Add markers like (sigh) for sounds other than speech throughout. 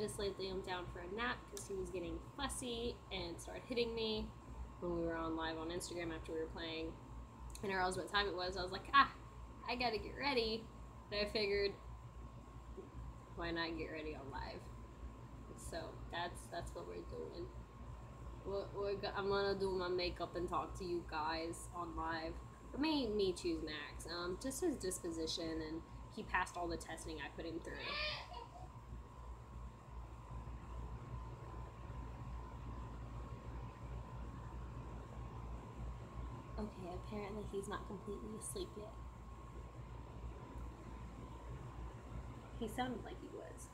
Just laid Liam down for a nap because he was getting fussy and started hitting me when we were on live on Instagram after we were playing. And I realized what time it was. I was like, ah, I gotta get ready. But I figured, why not get ready on live? So that's that's what we're doing. We're, we're, go- I'm gonna do my makeup and talk to you guys on live. But me, me choose Max. Um, just his disposition and he passed all the testing I put him through. Okay, apparently he's not completely asleep yet. He sounded like he was.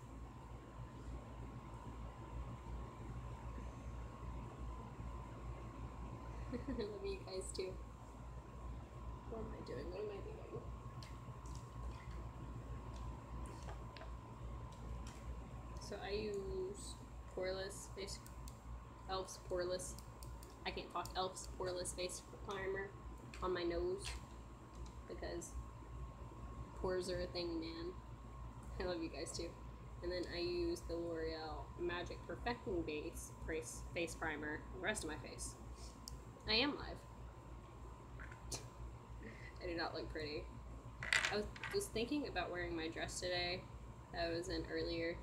(laughs) I love you guys too. What am I doing? What am I doing? So I use Poreless face, Elf's Poreless. I can't talk Elf's Poreless face primer on my nose because pores are a thing, man. I love you guys too. And then I use the L'Oreal Magic Perfecting Base face, primer on the rest of my face. I am live. I do not look pretty. I was, was thinking about wearing my dress today that I was in earlier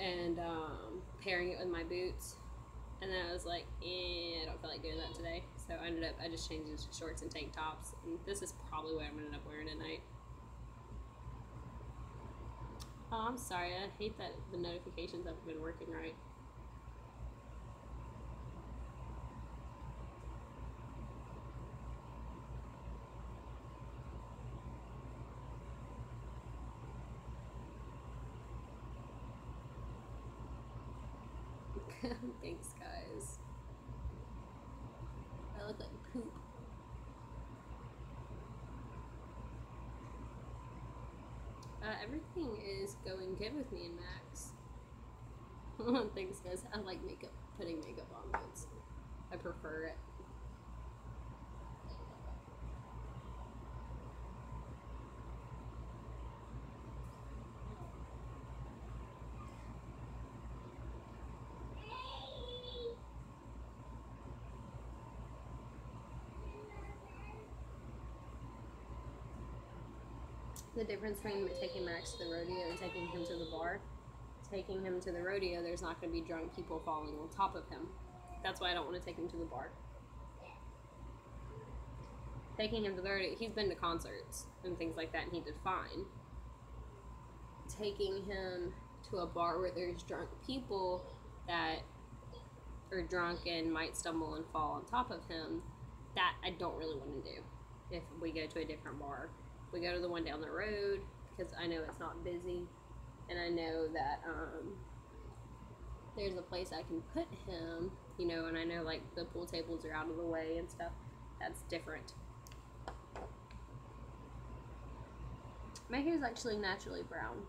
and um, pairing it with my boots. And then I was like, eh, I don't feel like doing that today. So I ended up, I just changed into shorts and tank tops. And this is probably what I'm going to end up wearing tonight. Oh, I'm sorry. I hate that the notifications haven't been working right. (laughs) Thanks, guys. I look like poop. Uh, everything is going good with me and Max. (laughs) Thanks, guys. I like makeup, putting makeup on. I prefer it. The difference between taking Max to the rodeo and taking him to the bar. Taking him to the rodeo, there's not going to be drunk people falling on top of him. That's why I don't want to take him to the bar. Taking him to the rodeo, he's been to concerts and things like that, and he did fine. Taking him to a bar where there's drunk people that are drunk and might stumble and fall on top of him, that I don't really want to do if we go to a different bar we go to the one down the road because I know it's not busy, and I know that um, there's a place I can put him, you know, and I know like the pool tables are out of the way and stuff. That's different. My hair is actually naturally brown.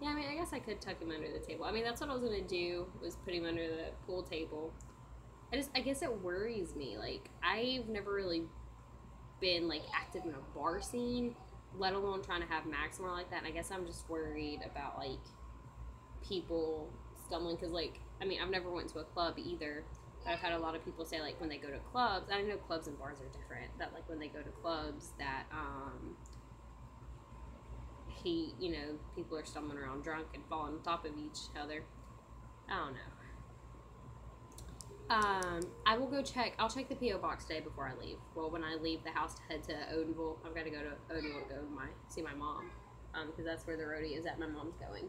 Yeah, I mean, I guess I could tuck him under the table. I mean, that's what I was gonna do was put him under the pool table. I just, I guess it worries me. Like, I've never really been like active in a bar scene, let alone trying to have Max more like that. And I guess I'm just worried about like people stumbling because, like, I mean, I've never went to a club either. I've had a lot of people say like when they go to clubs. I know clubs and bars are different. That like when they go to clubs, that um, he, you know, people are stumbling around drunk and falling on top of each other. I don't know. Um, I will go check. I'll check the PO box today before I leave. Well, when I leave the house to head to Odenville, I've got to go to Odenville to go my see my mom, um, because that's where the roadie is at. My mom's going,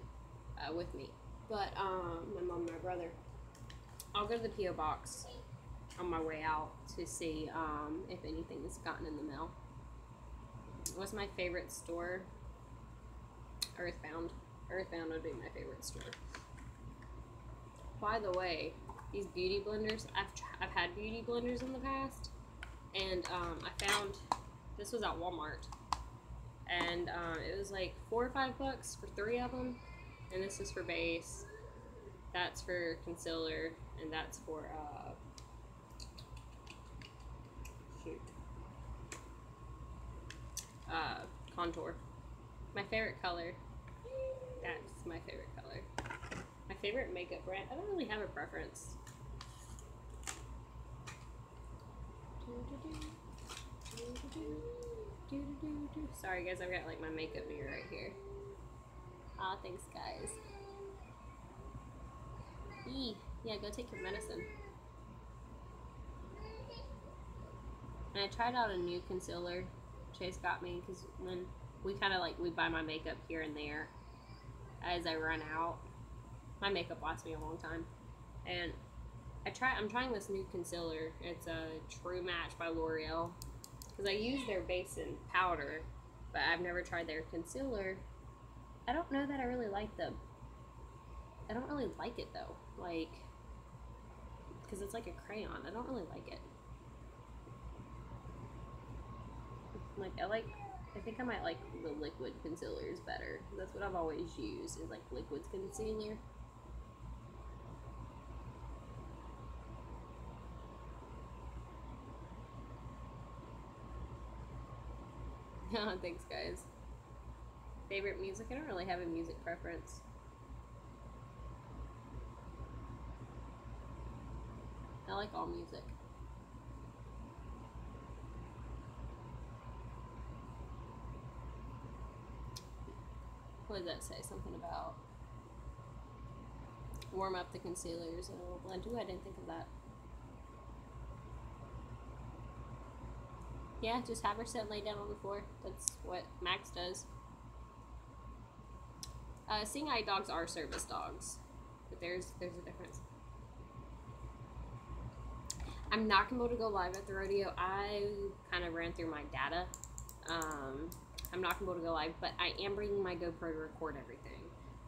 uh, with me. But um, my mom and my brother. I'll go to the PO box on my way out to see um if has gotten in the mail. What's my favorite store? Earthbound. Earthbound would be my favorite store. By the way, these beauty blenders, I've, I've had beauty blenders in the past, and um, I found, this was at Walmart, and um, it was like four or five bucks for three of them, and this is for base, that's for concealer, and that's for, uh, shoot, uh, contour. My favorite color that's my favorite color. My favorite makeup brand. I don't really have a preference. Sorry guys, I've got like my makeup mirror right here. Ah, oh, thanks guys. Eee. Yeah, go take your medicine. And I tried out a new concealer Chase got me because when we kind of like we buy my makeup here and there as I run out. My makeup lasts me a long time, and I try. I'm trying this new concealer. It's a True Match by L'Oreal because I use their base and powder, but I've never tried their concealer. I don't know that I really like them. I don't really like it though, like because it's like a crayon. I don't really like it. Like I like I think I might like the liquid concealers better. That's what I've always used is like liquid concealer. (laughs) Thanks guys. Favorite music? I don't really have a music preference. I like all music. What does that say? Something about warm up the concealers and a little blend. Ooh, I didn't think of that. Yeah, just have her sit and lay down on the floor. That's what Max does. Uh, seeing eye dogs are service dogs, but there's there's a difference. I'm not gonna be able to go live at the rodeo. I kind of ran through my data. Um, I'm not gonna be able to go live, but I am bringing my GoPro to record everything.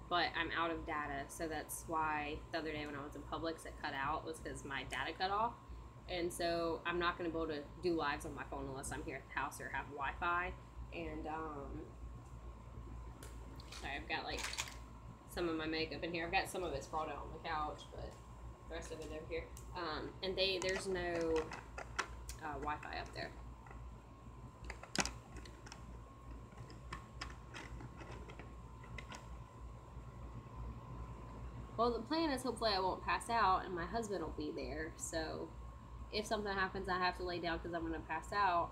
But I'm out of data, so that's why the other day when I was in Publix, it cut out was because my data cut off, and so I'm not gonna be able to do lives on my phone unless I'm here at the house or have Wi-Fi. And um, sorry, I've got like some of my makeup in here. I've got some of it sprawled out on the couch, but the rest of it over here. Um, and they there's no uh, Wi-Fi up there. Well, the plan is hopefully I won't pass out and my husband will be there. So if something happens, I have to lay down because I'm going to pass out.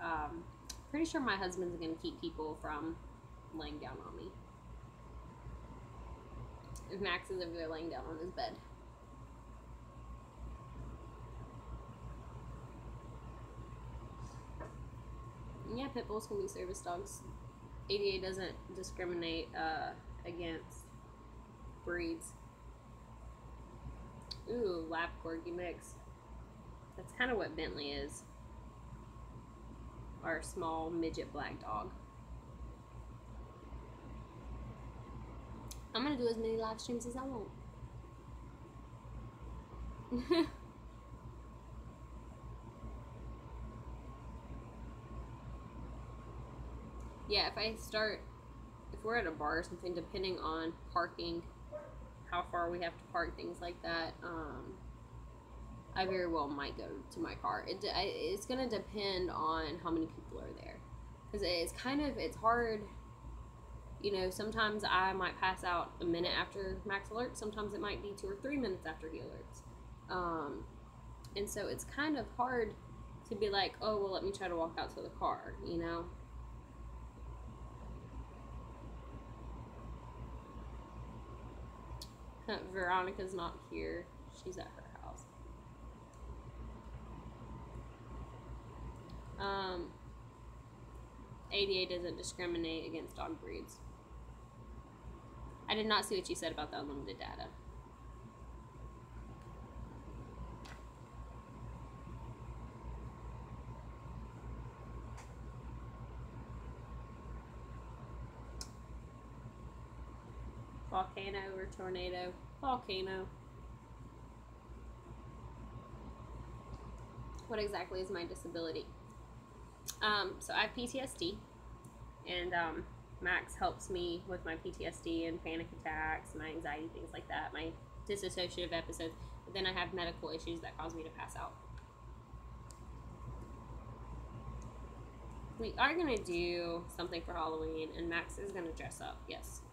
Um, pretty sure my husband's going to keep people from laying down on me. If Max is over there laying down on his bed. Yeah, pit bulls can be service dogs. ADA doesn't discriminate uh, against breeds. Ooh, lap corgi mix. That's kind of what Bentley is. Our small midget black dog. I'm gonna do as many live streams as I want. (laughs) yeah, if I start, if we're at a bar or something, depending on parking how far we have to park, things like that. Um, I very well might go to my car. It, it's going to depend on how many people are there. Because it's kind of, it's hard, you know, sometimes I might pass out a minute after max alert. Sometimes it might be two or three minutes after he alerts. Um, and so it's kind of hard to be like, oh, well, let me try to walk out to the car, you know? (laughs) Veronica's not here. She's at her house. Um, ADA doesn't discriminate against dog breeds. I did not see what you said about the unlimited data. Volcano or tornado. Volcano. What exactly is my disability? Um, so I have PTSD, and um, Max helps me with my PTSD and panic attacks, my anxiety, things like that, my dissociative episodes. But then I have medical issues that cause me to pass out. we are gonna do something for Halloween, and Max is gonna dress up. Yes.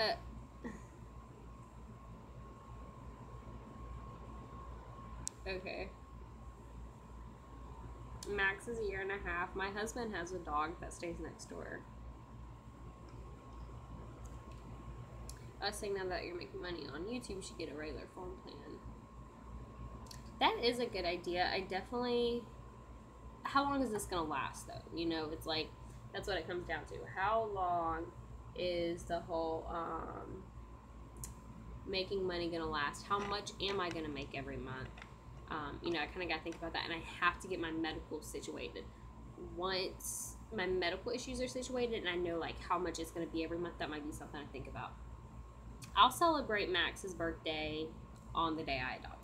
Uh. Okay. Max is a year and a half. My husband has a dog that stays next door. Was saying now that you're making money on YouTube, you should get a regular phone plan. That is a good idea. I definitely. How long is this gonna last, though? You know, it's like that's what it comes down to. How long is the whole um, making money gonna last? How much am I gonna make every month? Um, you know, I kind of got to think about that, and I have to get my medical situated. Once my medical issues are situated, and I know like how much it's going to be every month, that might be something I think about. I'll celebrate Max's birthday on the day I adopted him.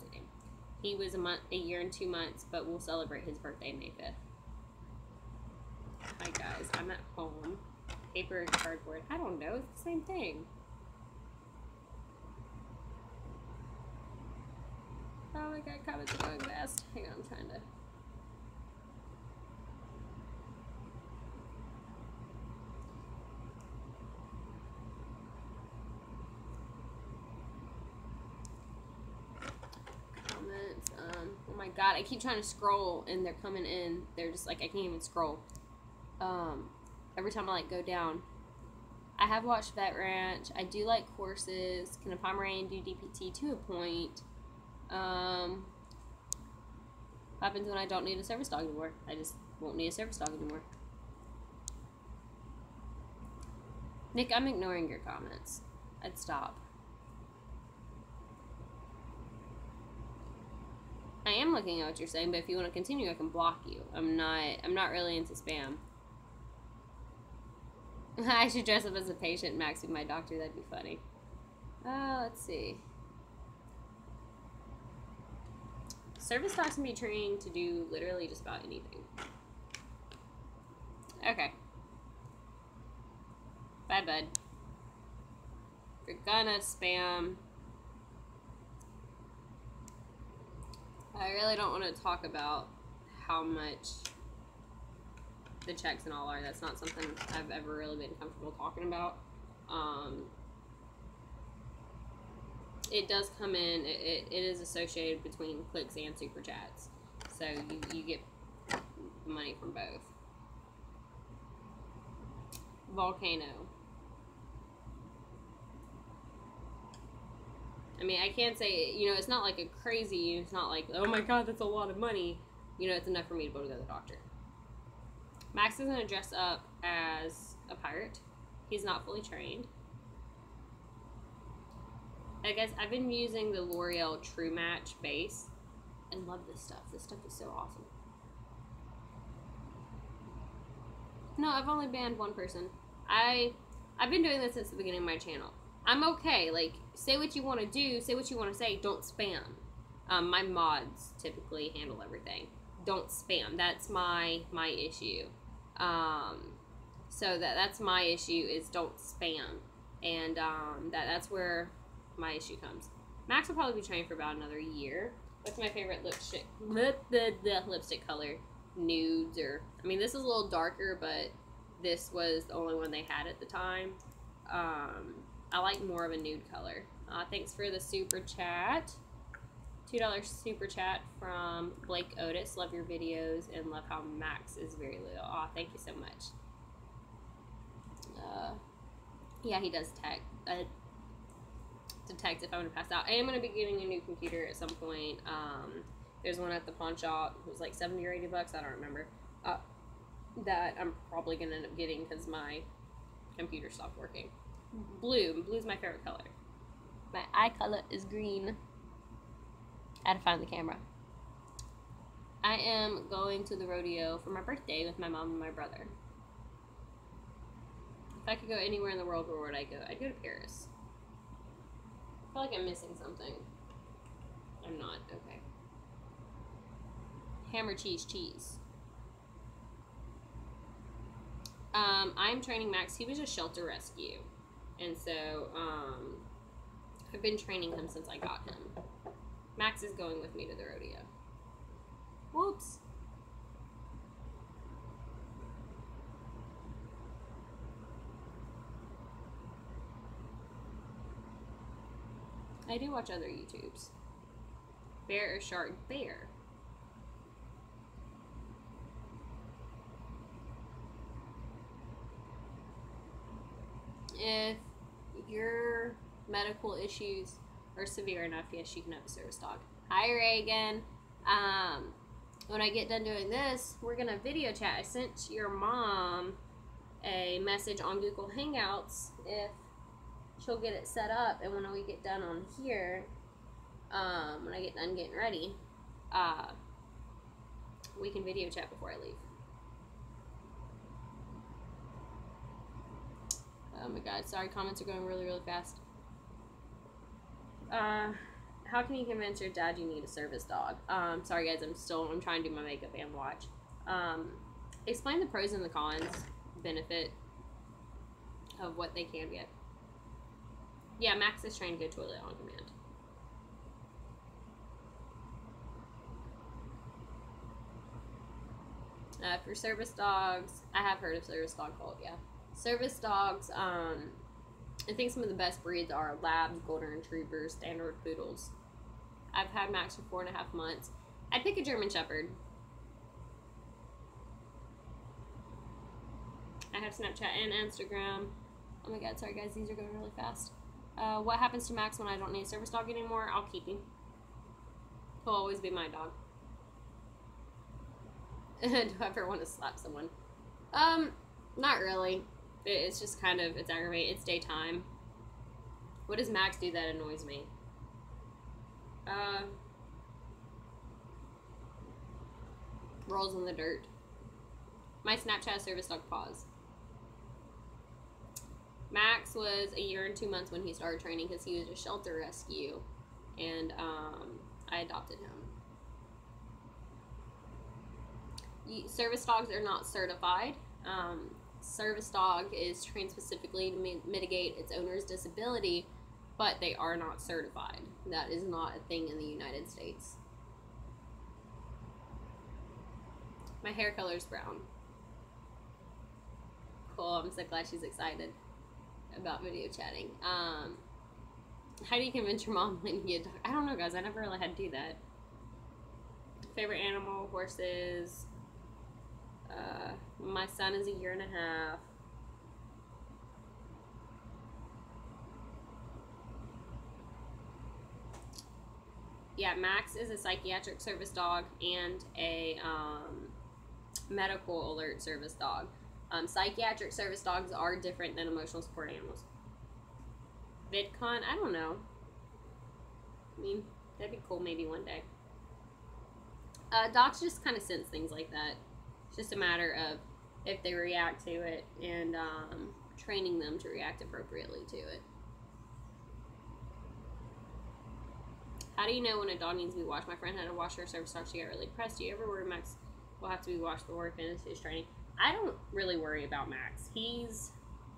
He was a month, a year and two months, but we'll celebrate his birthday May fifth. Hi guys, I'm at home. Paper and cardboard. I don't know. It's the same thing. Oh my god, comments are going fast. Hang on, I'm trying to. Comments. Um, oh my god, I keep trying to scroll and they're coming in. They're just like, I can't even scroll. Um, every time I like go down. I have watched Vet Ranch. I do like horses. Can a Pomeranian do DPT to a point? Um, happens when I don't need a service dog anymore? I just won't need a service dog anymore. Nick, I'm ignoring your comments. I'd stop. I am looking at what you're saying, but if you want to continue, I can block you. I'm not. I'm not really into spam. (laughs) I should dress up as a patient, Max, with my doctor. That'd be funny. Uh, let's see. Service dogs can be trained to do literally just about anything. Okay. Bye, bud. You're gonna spam... I really don't want to talk about how much the checks and all are. That's not something I've ever really been comfortable talking about. Um, it does come in. It, it, is associated between clicks and super chats, so you you get money from both. Volcano. I mean, I can't say you know it's not like a crazy. It's not like oh my god, that's a lot of money. You know, it's enough for me to go to the doctor. Max is gonna dress up as a pirate. He's not fully trained. I guess I've been using the L'Oreal True Match base and love this stuff. This stuff is so awesome. No, I've only banned one person. I I've been doing this since the beginning of my channel. I'm okay. Like, say what you want to do, say what you want to say. Don't spam. Um, my mods typically handle everything. Don't spam. That's my my issue. Um, so that that's my issue is don't spam, and um, that that's where my issue comes. Max will probably be trying for about another year. What's my favorite lipstick? The, the, the lipstick color, nudes or I mean this is a little darker, but this was the only one they had at the time. Um, I like more of a nude color. Uh, thanks for the super chat. $2 super chat from Blake Otis. Love your videos and love how Max is very little. Aw, thank you so much. Uh, yeah, he does tech. Uh, text if I'm gonna pass out. I am going to be getting a new computer at some point. Um, there's one at the pawn shop. It was like 70 or 80 bucks. I don't remember. Uh, that I'm probably going to end up getting because my computer stopped working. Blue. Blue's my favorite color. My eye color is green. I had to find the camera. I am going to the rodeo for my birthday with my mom and my brother. If I could go anywhere in the world, where would I go? I'd go to Paris. I feel like I'm missing something. I'm not. Okay. Hammer cheese cheese. Um, I'm training Max. He was a shelter rescue. And so, um, I've been training him since I got him. Max is going with me to the rodeo. Whoops. I do watch other YouTubes. Bear or shark? Bear. If your medical issues are severe enough, yes, you can have a service dog. Hi, Reagan. Um, when I get done doing this, we're gonna video chat. I sent your mom a message on Google Hangouts if she'll get it set up, and when we get done on here, um, when I get done getting ready, uh, we can video chat before I leave. Oh my god, sorry, comments are going really, really fast. Uh, how can you convince your dad you need a service dog? Um, sorry guys, I'm still, I'm trying to do my makeup and watch. Um, explain the pros and the cons, benefit of what they can get. Yeah, Max is trying to go toilet on command. Uh, for service dogs, I have heard of service dog cult, yeah. Service dogs, um, I think some of the best breeds are Labs, Golden Retrievers, Standard Poodles. I've had Max for four and a half months. I'd pick a German Shepherd. I have Snapchat and Instagram. Oh my god, sorry guys, these are going really fast. Uh, what happens to Max when I don't need a service dog anymore? I'll keep him. He'll always be my dog. (laughs) Do I ever want to slap someone? Um, not really. It's just kind of, it's aggravating. It's daytime. What does Max do that annoys me? Uh, rolls in the dirt. My Snapchat service dog paws. Max was a year and two months when he started training because he was a shelter rescue, and um, I adopted him. Service dogs are not certified. Um, service dog is trained specifically to mi- mitigate its owner's disability, but they are not certified. That is not a thing in the United States. My hair color is brown. Cool, I'm so glad she's excited about video chatting. Um, how do you convince your mom (laughs) when you get? I don't know, guys. I never really had to do that. Favorite animal, horses. Uh, my son is a year and a half. Yeah, Max is a psychiatric service dog and a um, medical alert service dog. Um, psychiatric service dogs are different than emotional support animals. VidCon, I don't know. I mean, that'd be cool maybe one day. Uh, dogs just kind of sense things like that. It's just a matter of if they react to it and um, training them to react appropriately to it. How do you know when a dog needs to be washed? My friend had to wash her service dog. She got really depressed. Do you ever worry Max will have to be washed before he finishes his training? I don't really worry about Max. He's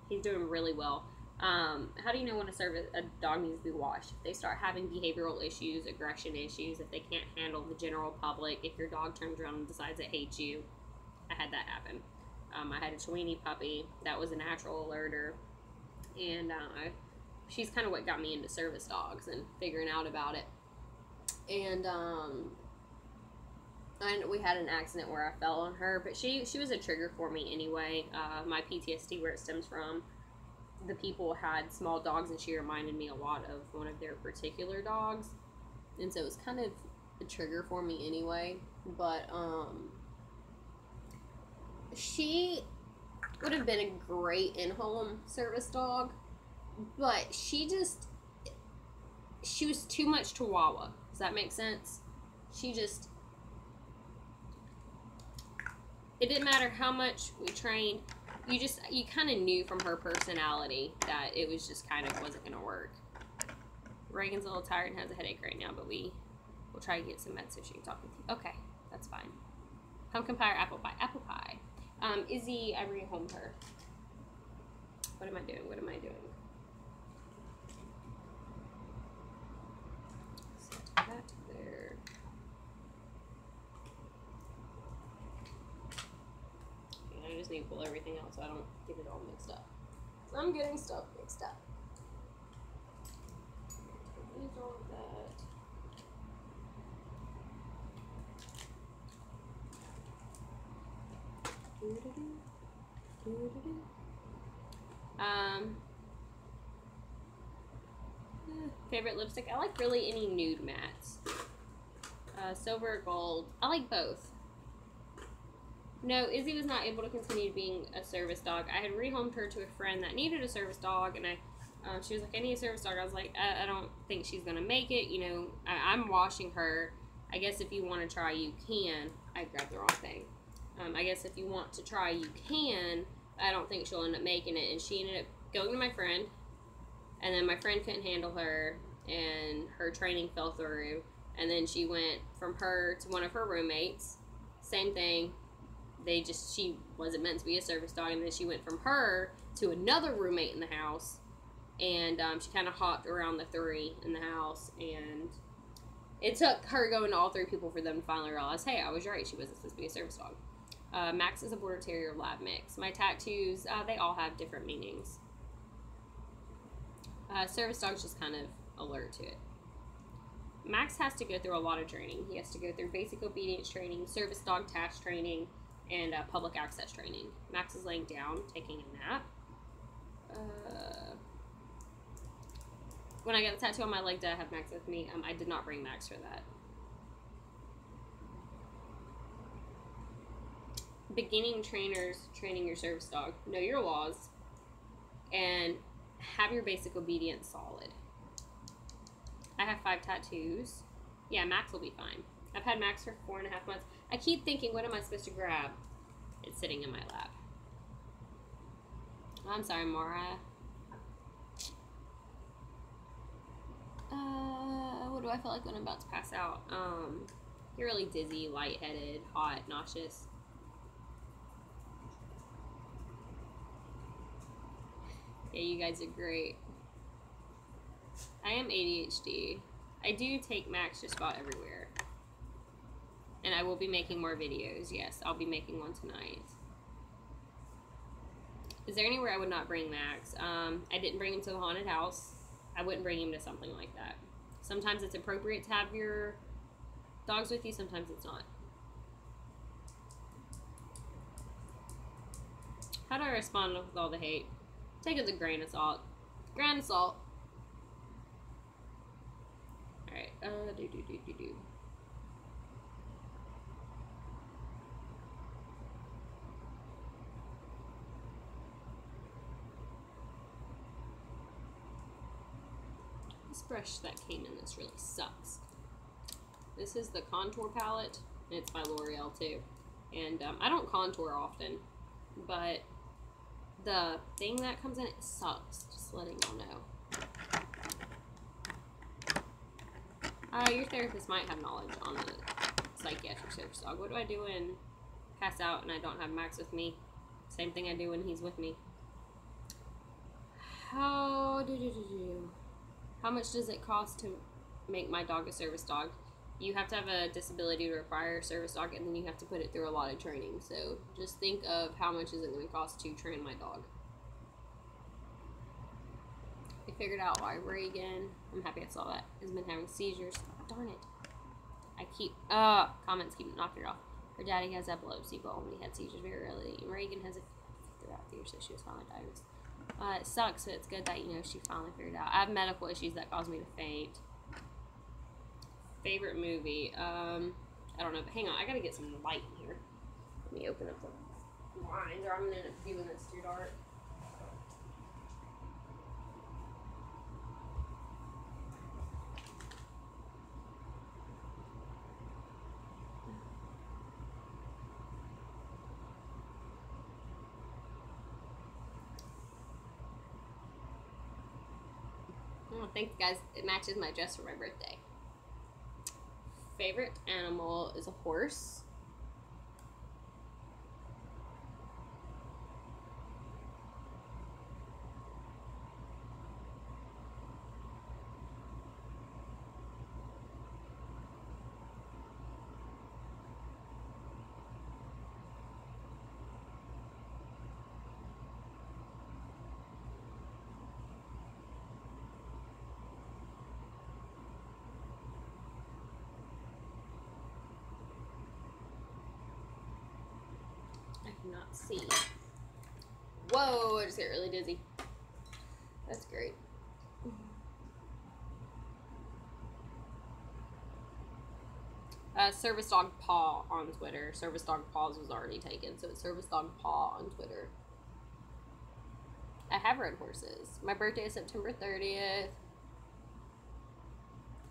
he's doing really well. Um, how do you know when a service a dog needs to be washed? If they start having behavioral issues, aggression issues, if they can't handle the general public, if your dog turns around and decides it hates you, I had that happen. Um, I had a Chiweenie puppy that was a natural alerter, and uh, she's kind of what got me into service dogs and figuring out about it. And um, and we had an accident where I fell on her, but she she was a trigger for me anyway. Uh, my PTSD, where it stems from, the people had small dogs, and she reminded me a lot of one of their particular dogs, and so it was kind of a trigger for me anyway. But um, she would have been a great in-home service dog, but she just she was too much Chihuahua. Does that make sense? She just it didn't matter how much we trained. You just you kind of knew from her personality that it was just kind of wasn't to work. Reagan's a little tired and has a headache right now, but we will try to get some meds so she can talk with you. Okay, that's fine. Pumpkin pie or apple pie? Apple pie. Um, Izzy, I rehomed her. What am I doing? What am I doing? there. I just need to pull everything out so I don't get it all mixed up. I'm getting stuff mixed up. Um, favorite lipstick? I like really any nude mattes. Uh, silver gold. I like both. No, Izzy was not able to continue being a service dog. I had rehomed her to a friend that needed a service dog, and I, uh, she was like, "I need a service dog." I was like, I, I don't think she's gonna make it." You know, I, I'm washing her. I guess if you want to try, you can. I grabbed the wrong thing. Um, I guess if you want to try, you can. I don't think she'll end up making it. And she ended up going to my friend, and then my friend couldn't handle her, and her training fell through. And then she went from her to one of her roommates. Same thing. They just, she wasn't meant to be a service dog. And then she went from her to another roommate in the house. And um, she kind of hopped around the three in the house. And it took her going to all three people for them to finally realize, hey, I was right. She wasn't supposed to be a service dog. Uh, Max is a border terrier lab mix. My tattoos, uh, they all have different meanings. Uh, service dog's just kind of alert to it. Max has to go through a lot of training. He has to go through basic obedience training, service dog task training, and uh, public access training. Max is laying down, taking a nap. Uh, when I got the tattoo on my leg, did I have Max with me? Um, I did not bring Max for that. Beginning trainers training your service dog. Know your laws and have your basic obedience solid. I have five tattoos. Yeah, Max will be fine. I've had Max for four and a half months. I keep thinking, what am I supposed to grab? It's sitting in my lap. I'm sorry, Mara. Uh, what do I feel like when I'm about to pass out? Um, you're really dizzy, lightheaded, hot, nauseous. Yeah, you guys are great. I am ADHD. I do take Max just about everywhere. And I will be making more videos. Yes, I'll be making one tonight. Is there anywhere I would not bring Max? Um, I didn't bring him to the haunted house. I wouldn't bring him to something like that. Sometimes it's appropriate to have your dogs with you, sometimes it's not. How do I respond with all the hate? Take it with a grain of salt. Grain of salt. Alright, uh, do do do do do. This brush that came in this really sucks. This is the contour palette, and it's by L'Oreal too. And um, I don't contour often, but the thing that comes in it sucks. Just letting y'all know. Uh, your therapist might have knowledge on the psychiatric service dog. What do I do when pass out and I don't have Max with me? Same thing I do when he's with me. How do do do do? How much does it cost to make my dog a service dog? You have to have a disability to require a service dog, and then you have to put it through a lot of training. So just think of how much is it going to cost to train my dog. I figured out why Reagan, I'm happy I saw that, has been having seizures. darn it. I keep, uh, comments keep knocking it off. Her daddy has epilepsy, but only had seizures very early. And Reagan has it throughout the year, so she was finally diagnosed. Uh, it sucks, so it's good that, you know, she finally figured out. I have medical issues that cause me to faint. Favorite movie? Um, I don't know, but hang on, I gotta get some light in here. Let me open up the blinds, or I'm gonna end up viewing this too dark. Oh, thanks, guys. It matches my dress for my birthday. Favorite animal is a horse. See. Whoa, I just get really dizzy. That's great. Uh, Service Dog Paw on Twitter. Service Dog Paws was already taken, so it's Service Dog Paw on Twitter. I have red horses. My birthday is September 30th.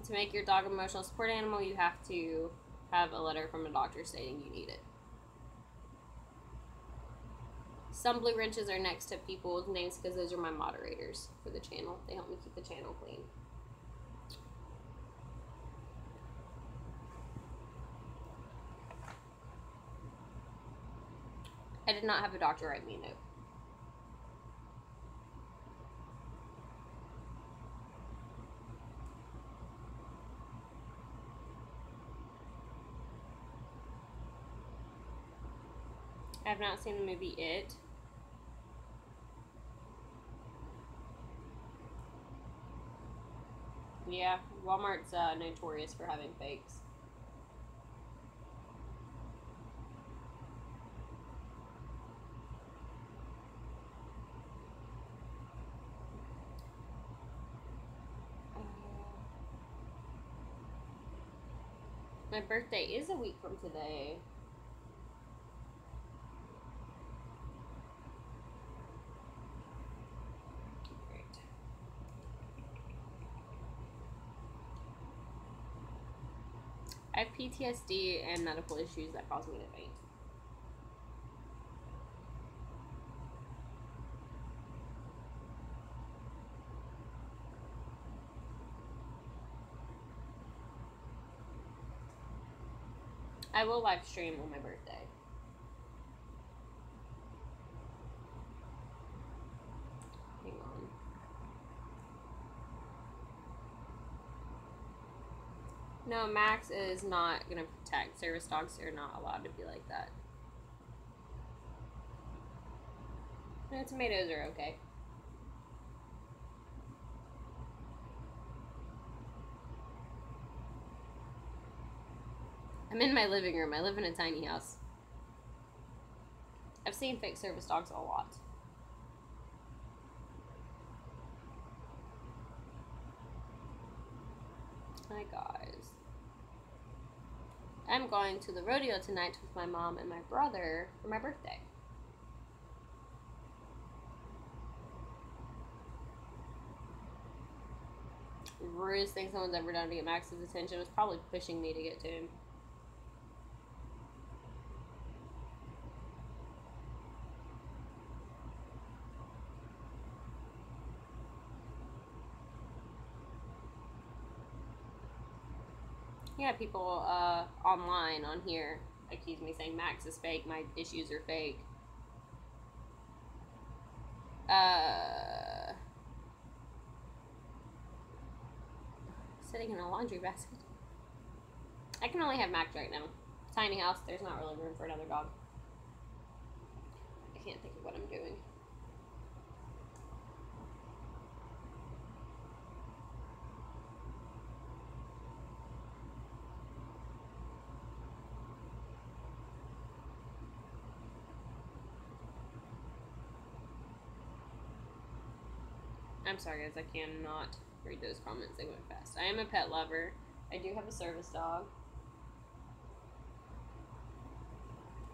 To make your dog an emotional support animal, you have to have a letter from a doctor stating you need it. Some blue wrenches are next to people's names because those are my moderators for the channel. They help me keep the channel clean. I did not have a doctor write me a note. I have not seen the movie It. Yeah, Walmart's uh, notorious for having fakes. My birthday is a week from today. Great. I have PTSD and medical issues that cause me to faint. I will live stream on my birthday. Hang on. No, Max is not gonna protect. Service dogs are not allowed to be like that. No, tomatoes are okay. I'm in my living room. I live in a tiny house. I've seen fake service dogs a lot. Hi, guys. I'm going to the rodeo tonight with my mom and my brother for my birthday. Rudest thing someone's ever done to get Max's attention was probably pushing me to get to him. Yeah, people uh, online on here accuse me saying Max is fake, my issues are fake. Uh, sitting in a laundry basket. I can only have Max right now. Tiny house, there's not really room for another dog. I can't think of what I'm doing. I'm sorry, guys. I cannot read those comments. They went fast. I am a pet lover. I do have a service dog.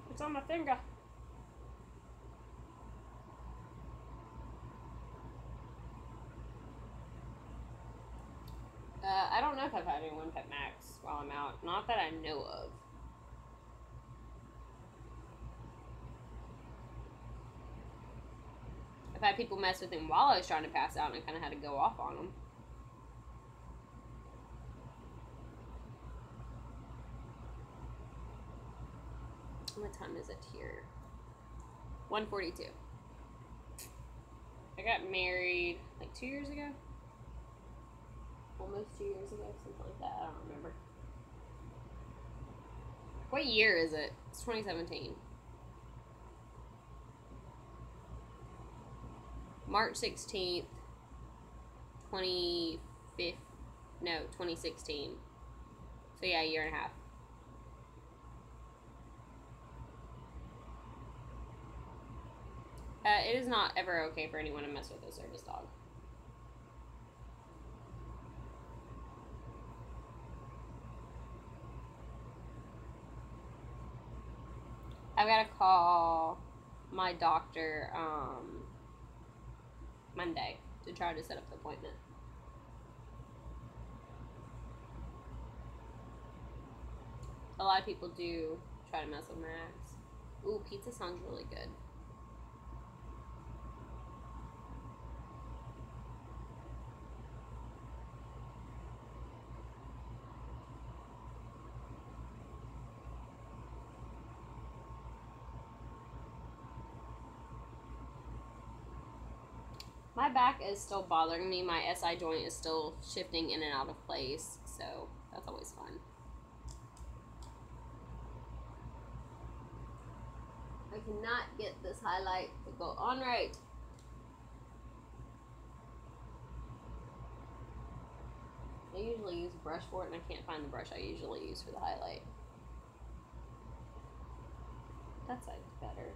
It's on my finger. Uh, I don't know if I've had anyone pet Max while I'm out. Not that I know of. I've had people mess with him while I was trying to pass out and I kind of had to go off on him. What time is it here? 142. I got married like two years ago. Almost two years ago, something like that. I don't remember. What year is it? It's 2017. March 16th, 25th, no, 2016. So yeah, a year and a half. it is not ever okay for anyone to mess with a service dog. I've got to call my doctor um, Monday to try to set up the appointment. A lot of people do try to mess with Max. Ooh, pizza sounds really good. My back is still bothering me. My SI joint is still shifting in and out of place, so that's always fun. I cannot get this highlight to go on right. I usually use a brush for it and I can't find the brush I usually use for the highlight. That side's better.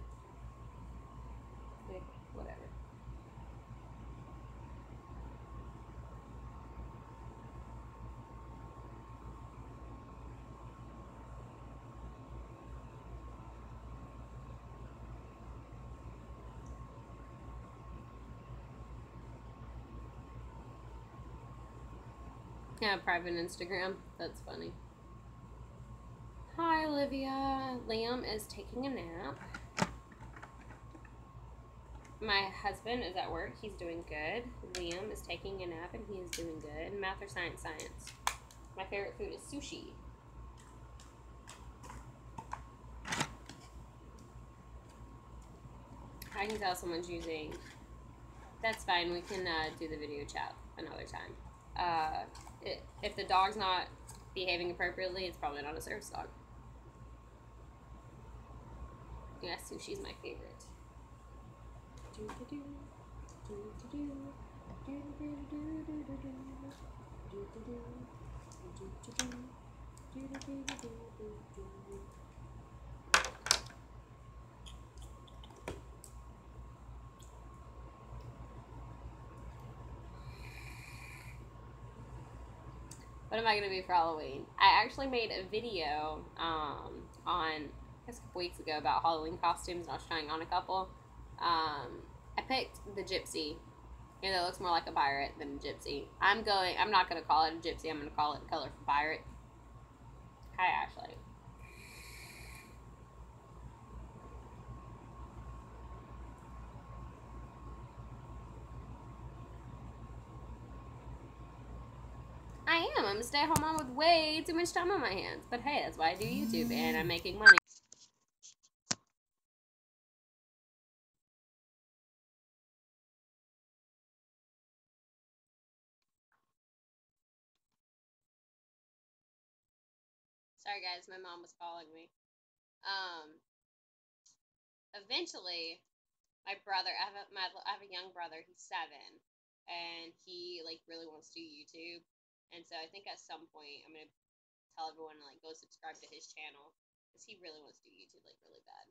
whatever. Yeah, private Instagram. That's funny. Hi, Olivia. Liam is taking a nap. My husband is at work. He's doing good. Liam is taking a nap and he is doing good. Math or science? Science. My favorite food is sushi. I can tell someone's using. That's fine. We can uh, do the video chat another time. Uh, it, if the dog's not behaving appropriately, it's probably not a service dog. Yeah, sushi's my favorite. What am I gonna be for Halloween? I actually made a video um, on I guess a couple weeks ago about Halloween costumes. And I was trying on a couple. Um, I picked the gypsy. Know, that looks more like a pirate than a gypsy. I'm going. I'm not gonna call it a gypsy. I'm gonna call it a colorful pirate. Hi, Ashley. I am. I'm a stay at home mom with way too much time on my hands. But hey, that's why I do YouTube and I'm making money. Sorry guys, my mom was calling me. Um eventually my brother I have a my I have a young brother, he's seven, and he like really wants to do YouTube and so I think at some point I'm gonna tell everyone to like go subscribe to his channel because he really wants to do YouTube like really bad.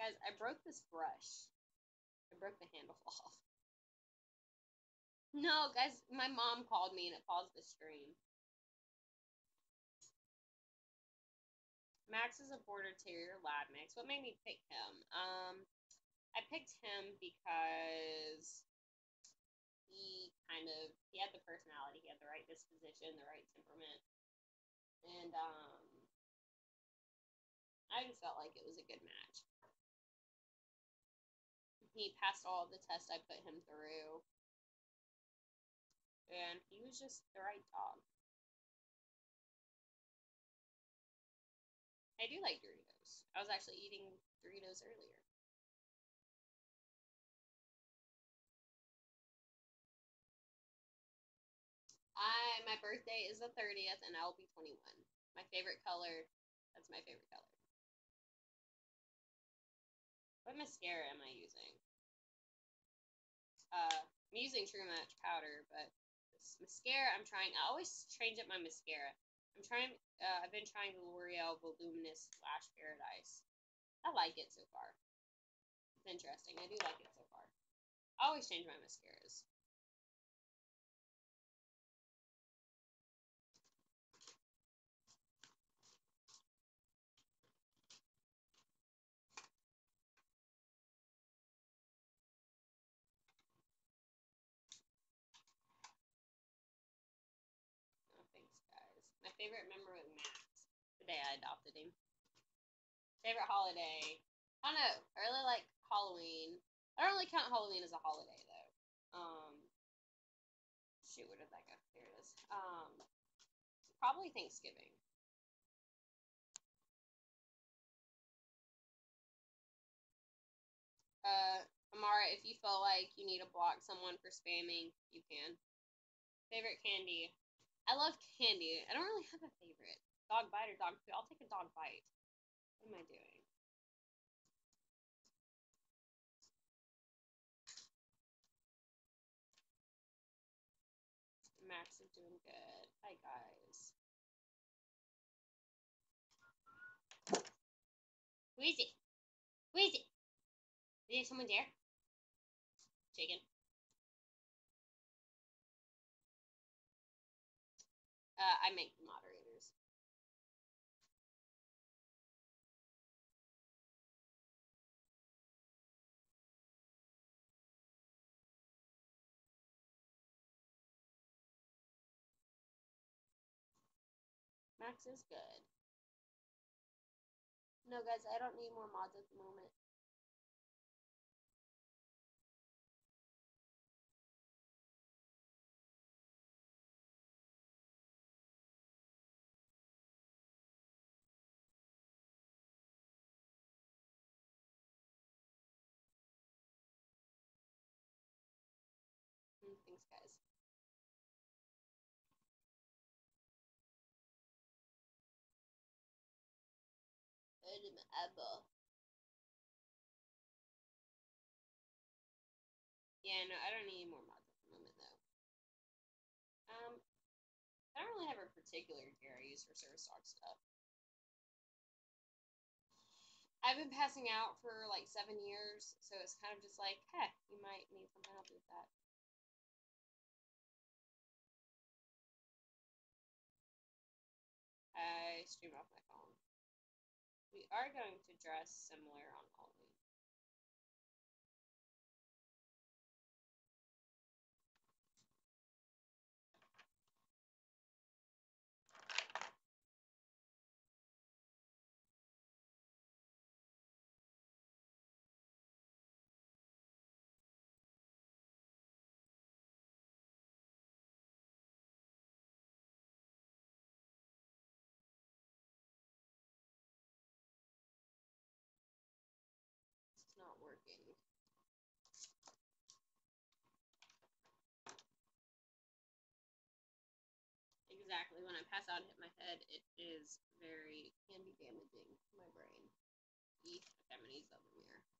Guys, I broke this brush. I broke the handle (laughs) off. No, guys, my mom called me and it paused the stream. Max is a border terrier lab mix. What made me pick him? Um, I picked him because he kind of he had the personality, he had the right disposition, the right temperament, and um, I just felt like it was a good match. He passed all the tests I put him through, and he was just the right dog. I do like Doritos. I was actually eating Doritos earlier. I my birthday is the 30th and I'll be 21. My favorite color, that's my favorite color. What mascara am I using? Uh, I'm using True Match powder, but this mascara I'm trying. I always change up my mascara. I'm trying. Uh, I've been trying the L'Oreal Voluminous Lash Paradise. I like it so far. It's interesting. I do like it so far. I always change my mascaras. Oh, thanks, guys. My favorite memory with Max. The day I adopted him. Favorite holiday. I don't know. I really like Halloween. I don't really count Halloween as a holiday though. Um, shoot, where did that go? There it is. Um, probably Thanksgiving. Uh, Amara, if you feel like you need to block someone for spamming, you can. Favorite candy. I love candy. I don't really have a favorite. Dog bite or dog food. I'll take a dog bite. What am I doing? Max is doing good. Hi, guys. Who is it? Who is it? Is there someone there? Chicken. Uh, I make Max is good. No, guys, I don't need more mods at the moment. Mm, Thanks, guys. Ödüm abo. Yeah, no, I don't need more mods at the moment, though. Um, I don't really have a particular gear I use for service dog stuff. I've been passing out for like seven years, so it's kind of just like, heck, you might need something help with that. I stream off my phone. We are going to dress similar on When I pass out and hit my head, it is very can be damaging to my brain. Eek, okay, I'm gonna use the other mirror.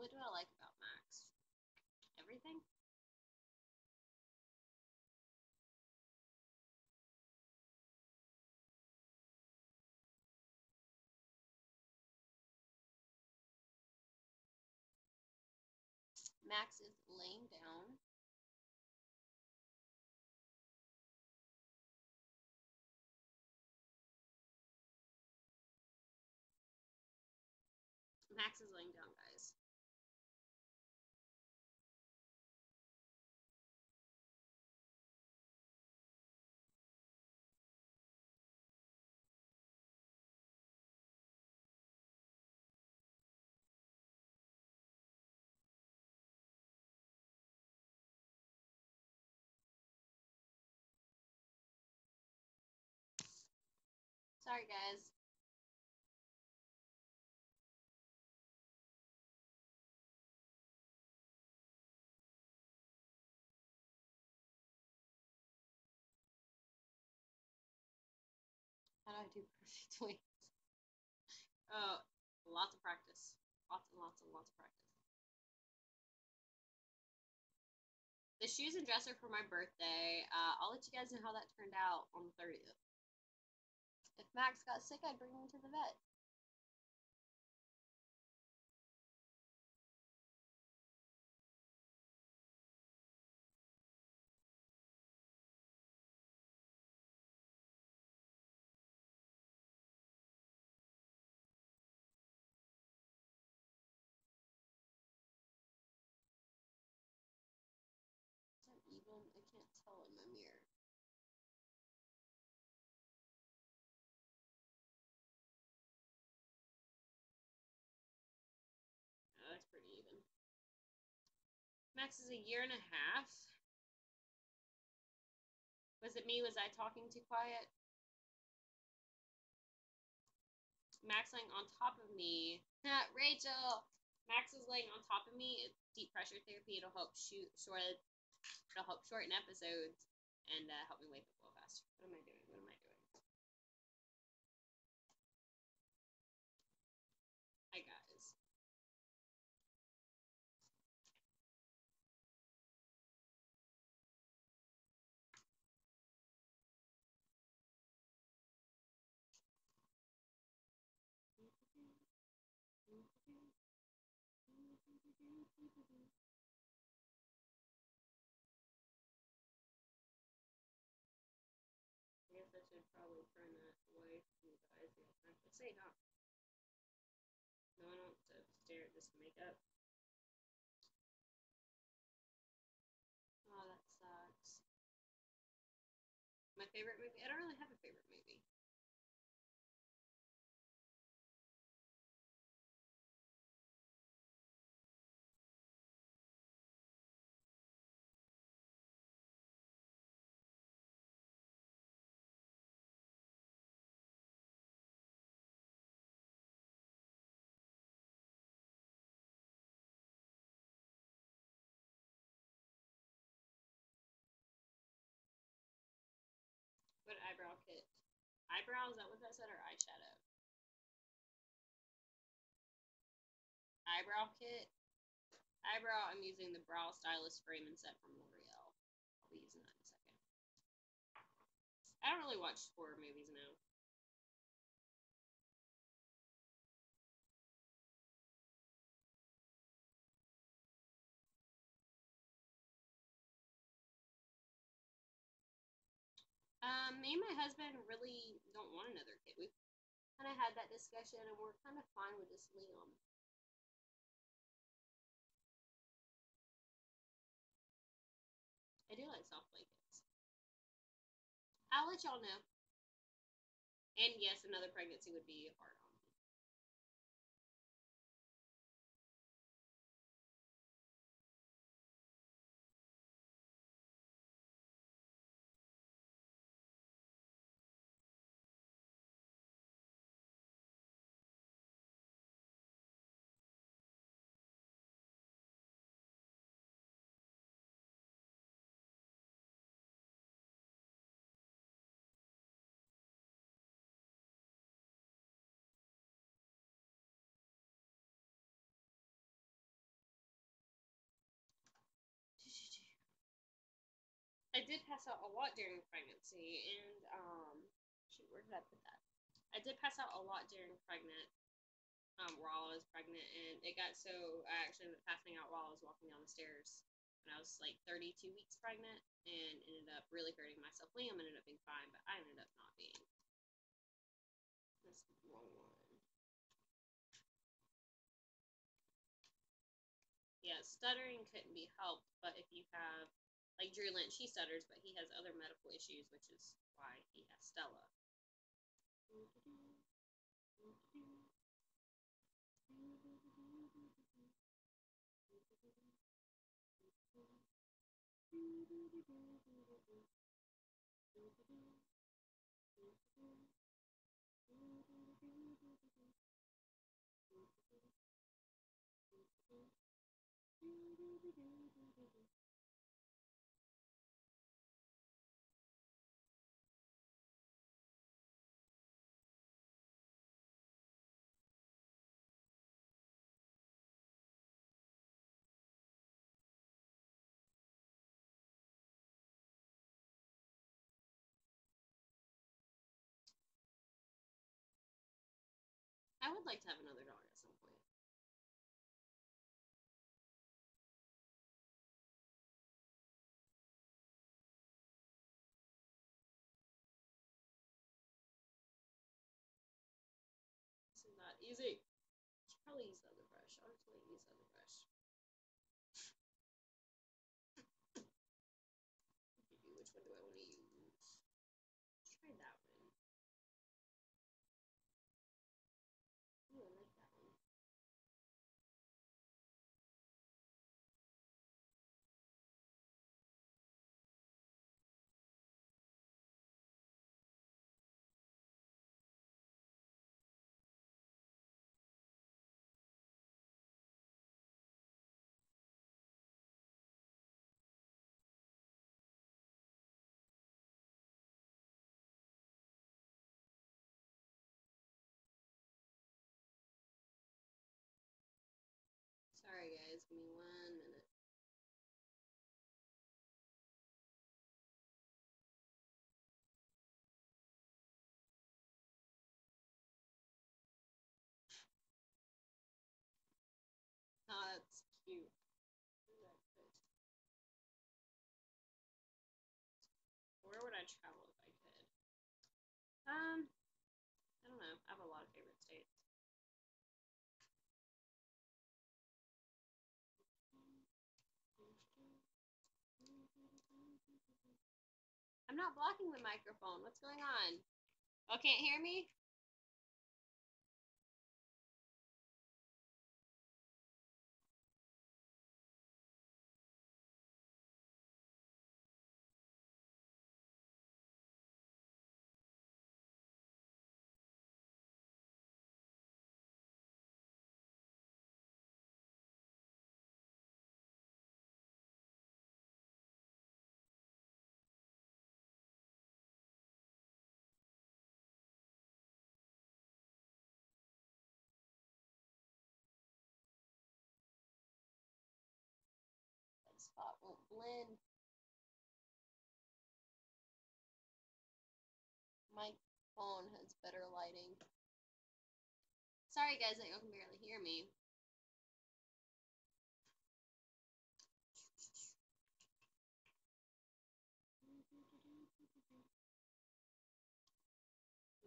What do I like about Max? Everything? Max is laying down. Max is laying down, guys. Sorry, guys. How do I do perfect (laughs) wings? Oh, lots of practice. Lots and lots and lots of practice. The shoes and dresser for my birthday. Uh, I'll let you guys know how that turned out on the 30th. If Max got sick, I'd bring him to the vet. Max is a year and a half. Was it me? Was I talking too quiet? Max laying on top of me. Rachel! Max is laying on top of me. It's deep pressure therapy. It'll help shoot short. It'll help shorten episodes and uh, help me wake up a little faster. What am I doing? I guess I should probably turn that away from you guys. Don't have to say, huh? No one wants to stare at this makeup. Oh, that sucks. My favorite movie? I don't really have a Eyebrow, is that what that said, or eyeshadow? Eyebrow kit. Eyebrow, I'm using the Brow Stylist Frame and Set from L'Oreal. I'll be using that in a second. I don't really watch horror movies now. Me and my husband really don't want another kid. We've kind of had that discussion, and we're kind of fine with just Liam. I do like soft blankets. I'll let y'all know. And yes, another pregnancy would be hard did pass out a lot during pregnancy, and um, shoot, where did I put that? I did pass out a lot during pregnant, um, while I was pregnant, and it got so I actually ended up passing out while I was walking down the stairs when I was like 32 weeks pregnant, and ended up really hurting myself. Liam ended up being fine, but I ended up not being. That's the wrong one. Yeah, stuttering couldn't be helped, but if you have like Drew Lynch, he stutters, but he has other medical issues, which is why he has Stella. I would like to have another dog at some point. Is not easy. Guys, give me one minute. Oh, that's cute. Where would I travel if I could? Um, I don't know. I have a lot of favorite states. I'm not blocking the microphone. What's going on? Oh, can't hear me? Spot won't blend. My phone has better lighting. Sorry guys that y'all can barely hear me.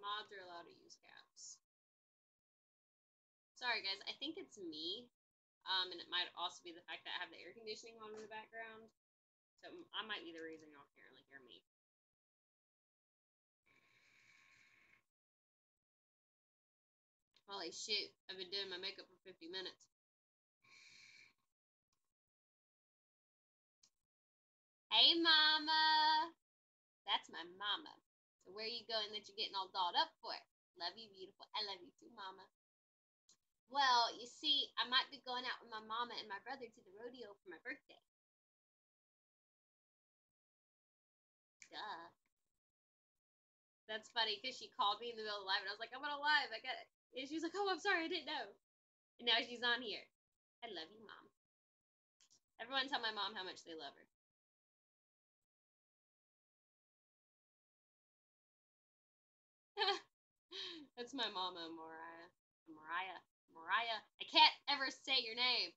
Mods are allowed to use caps. Sorry guys, I think it's me. Um, and it might also be the fact that I have the air conditioning on in the background. So I might be the reason y'all can't really hear me. Holy shit, I've been doing my makeup for 50 minutes. Hey, mama. That's my mama. So where are you going that you're getting all dolled up for? Love you, beautiful. I love you too, mama. Well, you see, I might be going out with my mama and my brother to the rodeo for my birthday. Duh. That's funny because she called me in the middle of the live and I was like, I'm on a live. I got it. And she's like, Oh, I'm sorry, I didn't know. And now she's on here. I love you, mom. Everyone tell my mom how much they love her. (laughs) That's my mama, Mariah. Mariah. Mariah. I can't ever say your name.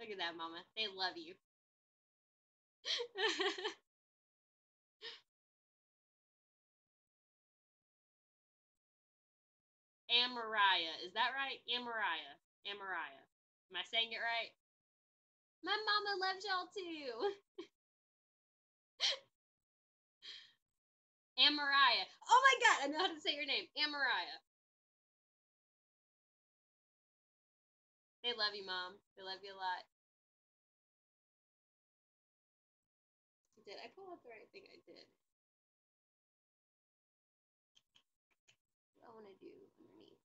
Look at that, mama. They love you. (laughs) Amariah. Is that right? Amariah. Amariah. Am I saying it right? My mama loves y'all too. (laughs) Amariah. Oh my god, I know how to say your name. Amariah. They love you, mom. They love you a lot. Did I pull up the right thing? I did. What I want to do underneath?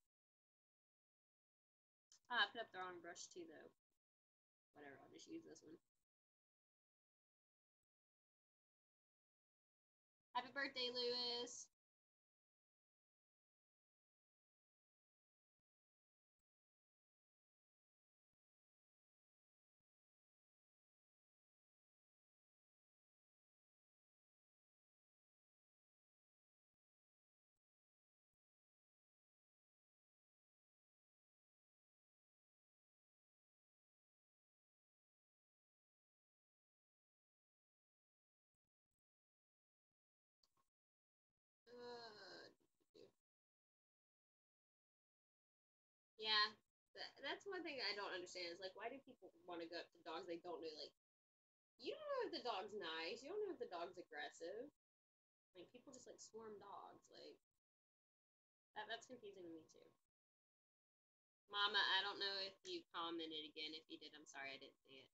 Ah, I put up the wrong brush too, though. Whatever, I'll just use this one. Birthday, Lewis. That's one thing I don't understand is like why do people want to go up to dogs they don't know like you don't know if the dog's nice, you don't know if the dog's aggressive. Like people just like swarm dogs, like that that's confusing to me too. Mama, I don't know if you commented again. If you did, I'm sorry I didn't see it.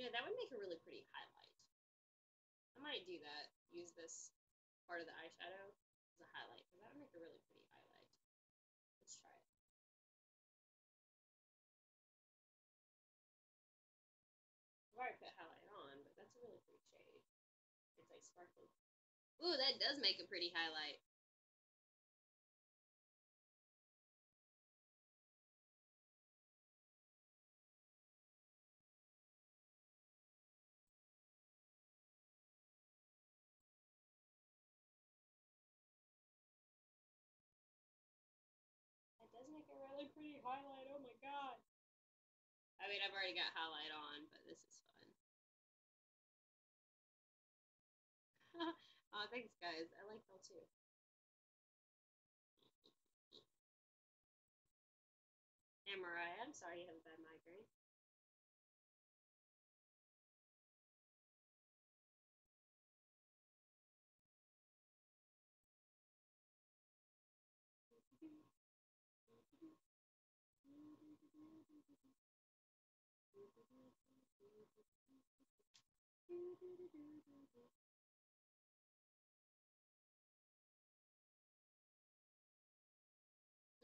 Yeah, that would make a really pretty highlight. I might do that. Use this part of the eyeshadow as a highlight because that would make a really pretty highlight. Let's try it. I've already put highlight on, but that's a really pretty shade. It's like sparkly. Ooh, that does make a pretty highlight. Highlight. Oh my god. I mean, I've already got highlight on, but this is fun. (laughs) oh, thanks, guys. I like y'all too. And Mariah, I'm sorry you have a bad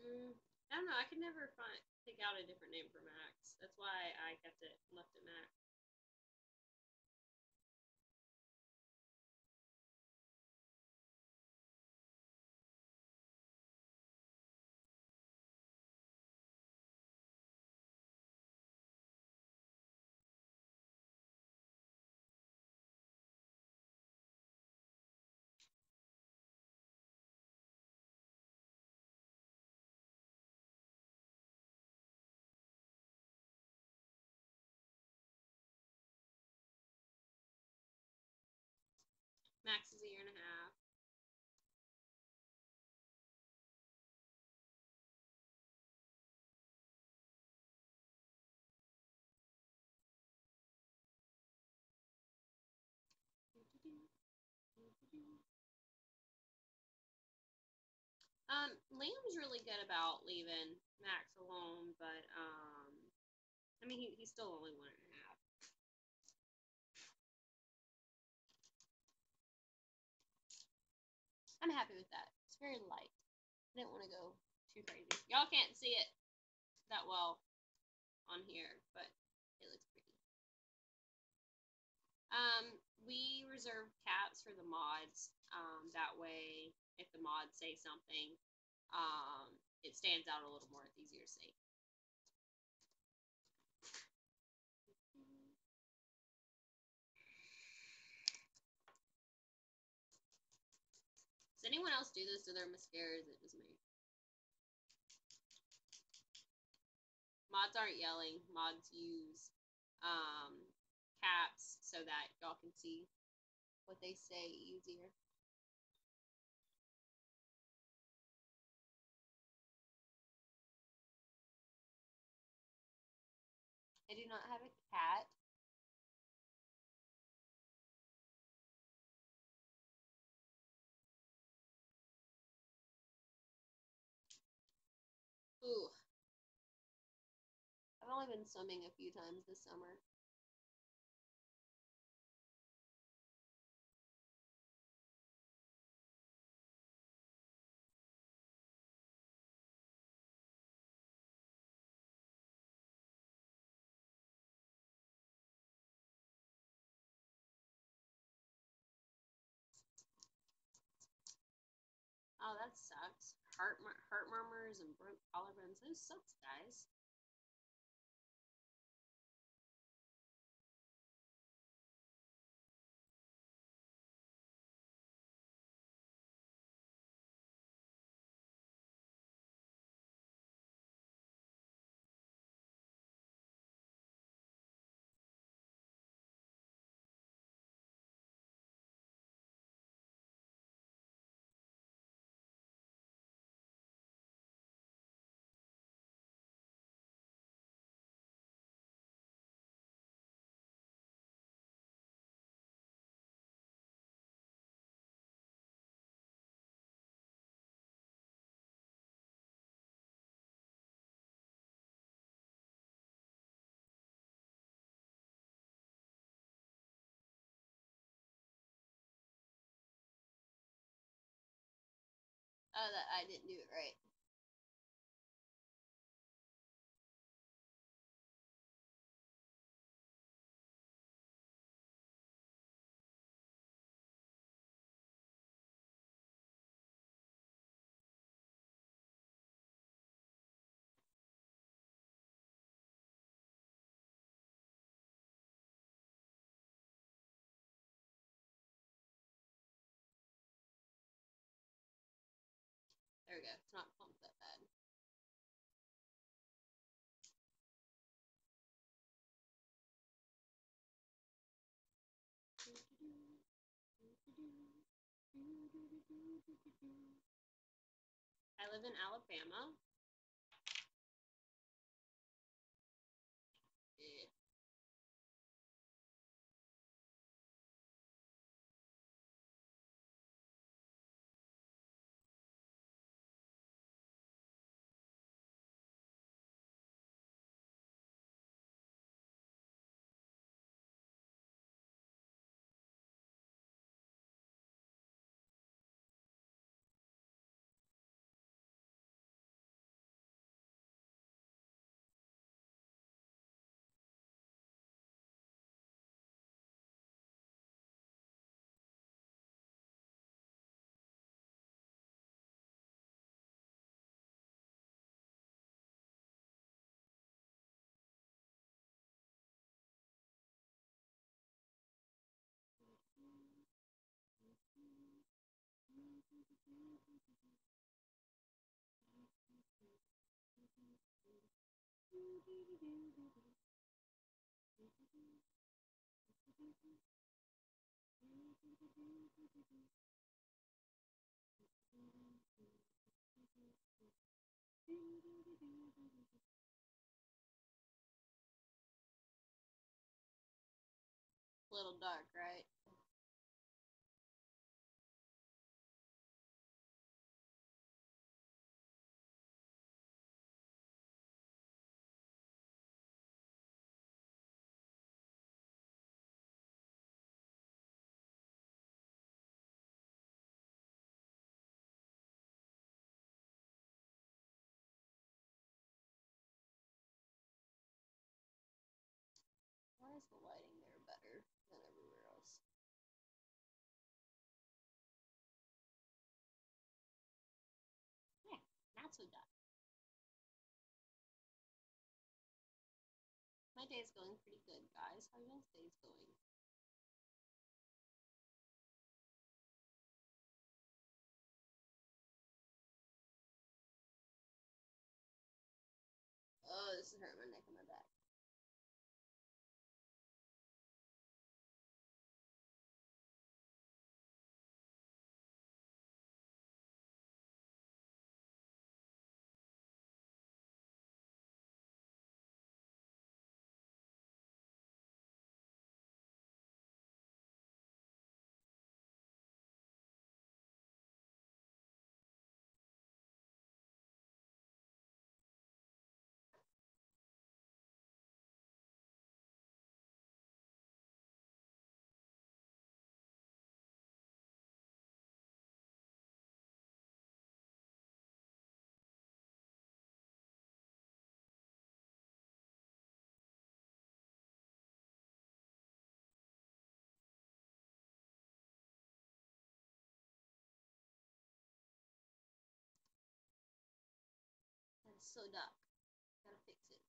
Mm, I don't know. I could never find pick out a different name for Max. That's why I kept it left at Max. Max is a year and a half. Um, Liam's really good about leaving Max alone, but um, I mean, he, he's still only one and a I'm happy with that. It's very light. I didn't want to go too crazy. Y'all can't see it that well on here, but it looks pretty. Um, we reserve caps for the mods. Um, that way, if the mods say something, um, it stands out a little more. It's easier to see. Anyone else do this to their mascara? Is it just me? Mods aren't yelling. Mods use um, caps so that y'all can see what they say easier. I do not have a cat. I've been swimming a few times this summer. Oh, that sucks. Heart, heart murmurs and broke collarbones. Those sucks, guys. Oh, that I didn't do it right. Not that bad. I live in Alabama. Little dark, right? My day's going pretty good, guys. How are your day's going? So dark. Gotta fix it.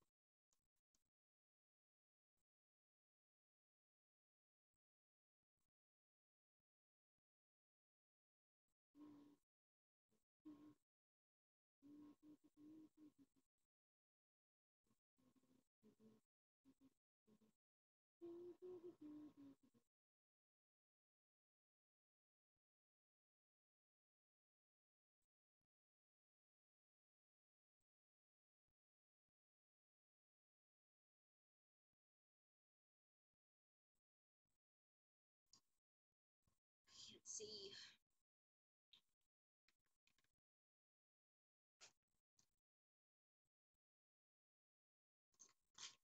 See.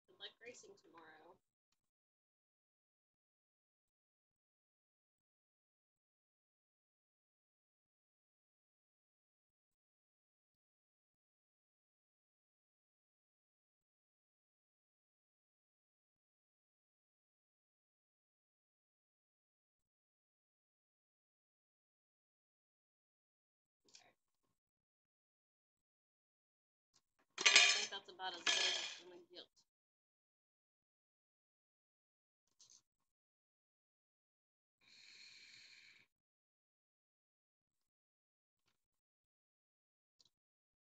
Good luck racing tomorrow. As good as.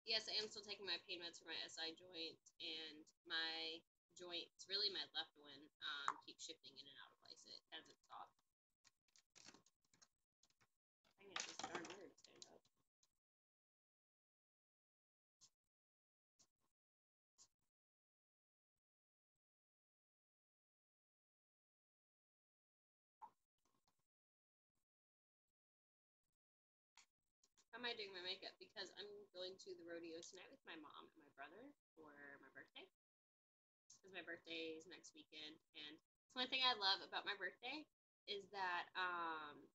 Yes, I am still taking my pain meds for my SI joint, and my joint, it's really my left one, um, keeps shifting in and out of place. It hasn't stopped. I it's just I doing my makeup? Because I'm going to the rodeo tonight with my mom and my brother for my birthday. Because my birthday is next weekend, and one thing I love about my birthday is that um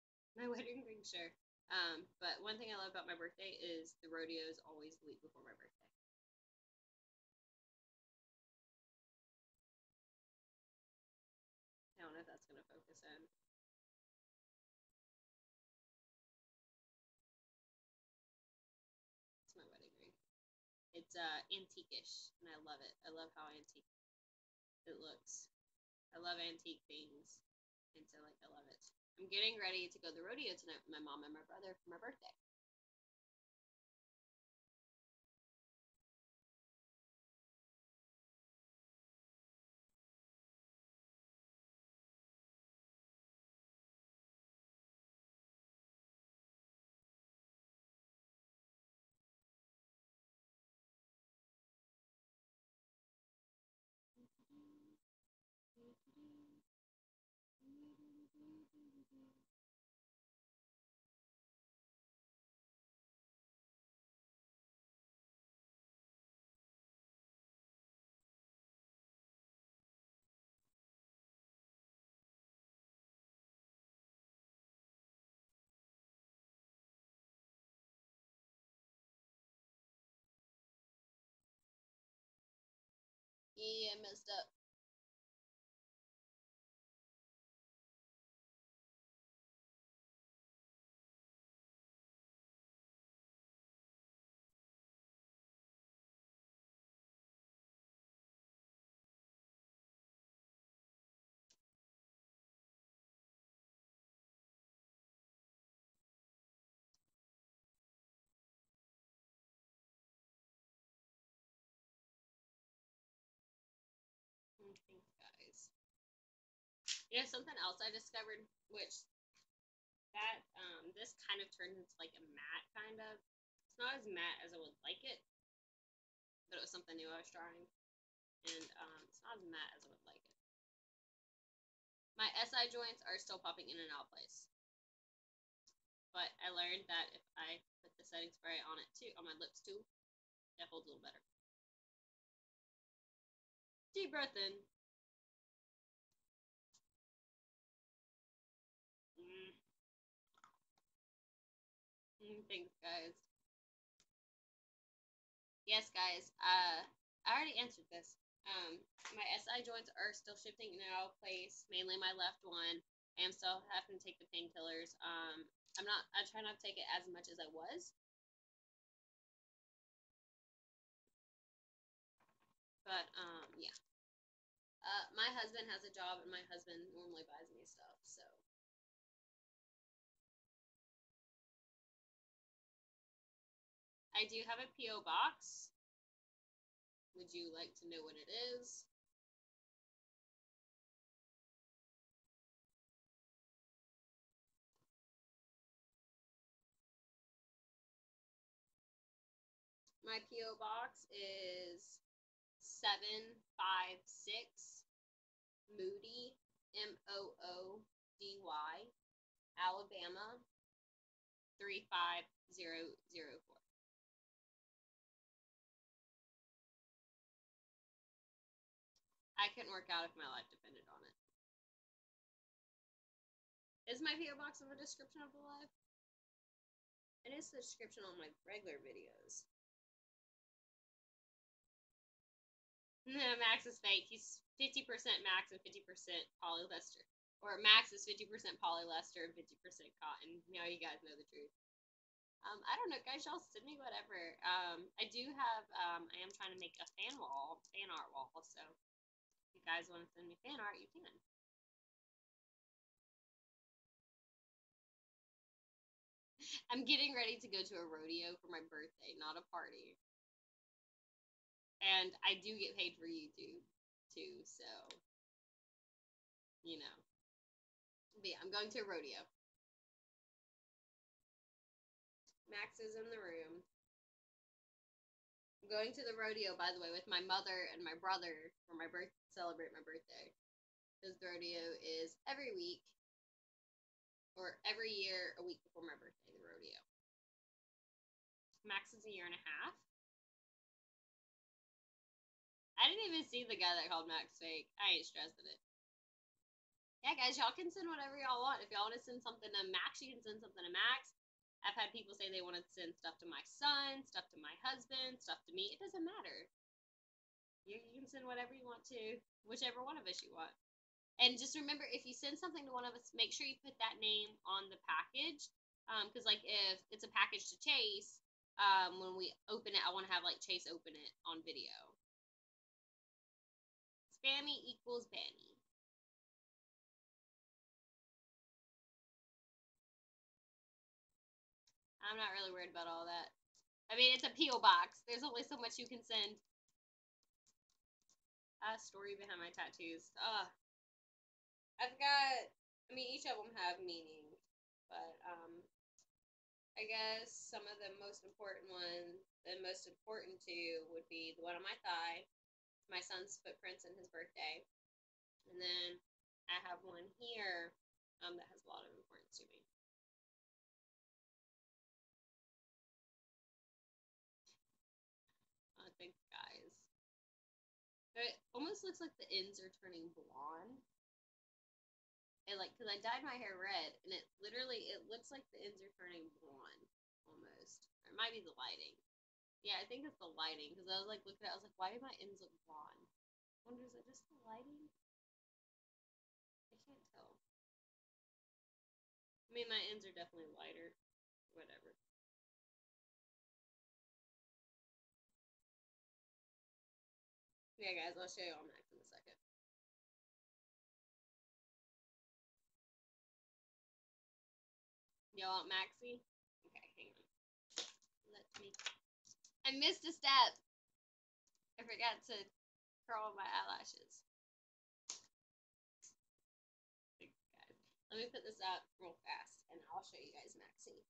(laughs) my wedding ring, sure. Um, but one thing I love about my birthday is the rodeo is always the week before my birthday. It's uh antiquish, and I love it. I love how antique it looks. I love antique things, and so like I love it. I'm getting ready to go to the rodeo tonight with my mom and my brother for my birthday. Yeah, messed up. You know something else I discovered, which that um this kind of turns into like a matte kind of. It's not as matte as I would like it, but it was something new I was trying, and um it's not as matte as I would like it. My SI joints are still popping in and out place, but I learned that if I put the setting spray on it too, on my lips too, it holds a little better. Deep breath in. Thanks, guys. Yes, guys. Uh, I already answered this. Um, my SI joints are still shifting in and out of place, mainly my left one. I am still having to take the painkillers. Um, I'm not. I try not to take it as much as I was, but um, yeah. Uh, my husband has a job, and my husband normally buys me stuff, so. I do have a P.O. box. Would you like to know what it is? My P.O. box is 756 Moody, M O O D Y, Alabama 35004. I couldn't work out if my life depended on it. Is my PO box in the description of the live? It is the description on my regular videos. No, Max is fake. He's 50% Max and 50% polyester. Or Max is 50% polyester and 50% cotton. Now you guys know the truth. Um, I don't know, guys. Y'all send me whatever. Um, I do have. Um, I am trying to make a fan wall, fan art wall. So, you guys want to send me fan art, you can. I'm getting ready to go to a rodeo for my birthday, not a party. And I do get paid for YouTube too, so you know. But yeah, I'm going to a rodeo. Max is in the room. I'm going to the rodeo, by the way, with my mother and my brother for my birth celebrate my birthday. Because the rodeo is every week or every year, a week before my birthday, the rodeo. Max is a year and a half. I didn't even see the guy that called Max fake. I ain't stressing it. Yeah, guys, y'all can send whatever y'all want. If y'all want to send something to Max, you can send something to Max. I've had people say they want to send stuff to my son, stuff to my husband, stuff to me. It doesn't matter. You, can send whatever you want to, whichever one of us you want. And just remember, if you send something to one of us, make sure you put that name on the package. Because, um, like, if it's a package to Chase, um, when we open it, I want to have, like, Chase open it on video. Spammy equals banny. I'm not really worried about all that. I mean, it's a P.O. box. There's only so much you can send. A story behind my tattoos. Ugh. I've got, I mean, each of them have meaning, but um, I guess some of the most important ones, the most important two would be the one on my thigh, my son's footprints and his birthday, and then I have one here um, that has a lot of importance to me. I think, guys. It almost looks like the ends are turning blonde and like because I dyed my hair red, and it literally it looks like the ends are turning blonde almost. Or it might be the lighting. Yeah, I think it's the lighting because I was like looking at, it, I was like, why do my ends look blonde? I wonder is it just the lighting? I can't tell. I mean, my ends are definitely lighter. Whatever. Yeah, guys, I'll show you all Max in a second. Y'all want Maxie? Okay, hang on. Let me. I missed a step. I forgot to curl my eyelashes. Let me put this up real fast and I'll show you guys Maxie.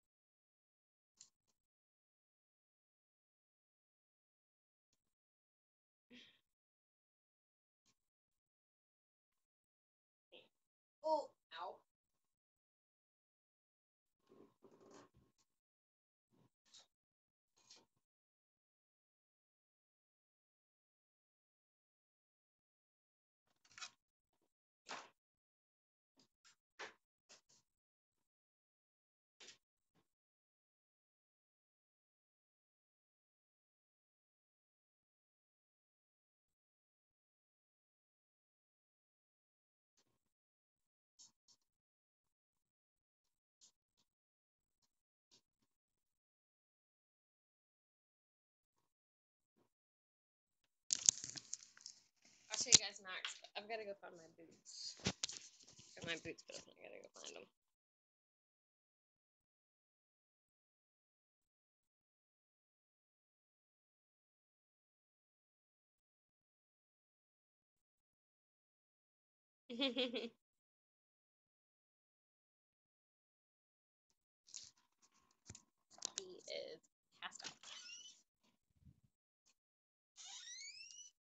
Oh, I've got to go find my boots. Got my boots, but I gotta go find them. (laughs) he is passed out.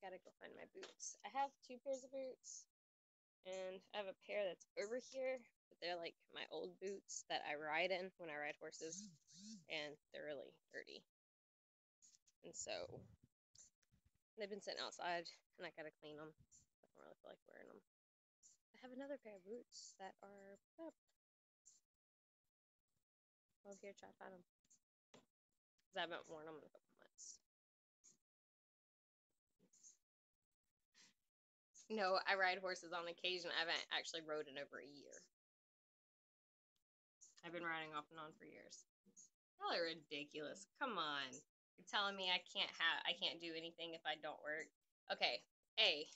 Gotta go find my boots. I have two pairs of boots, and I have a pair that's over here, but they're like my old boots that I ride in when I ride horses, and they're really dirty. And so they've been sitting outside, and I gotta clean them. I don't really feel like wearing them. I have another pair of boots that are up. Over here, try to find them. Because I haven't worn them in a No, I ride horses on occasion. I haven't actually rode in over a year. I've been riding off and on for years. Y'all are ridiculous. Come on. You're telling me I can't have I can't do anything if I don't work. Okay. A.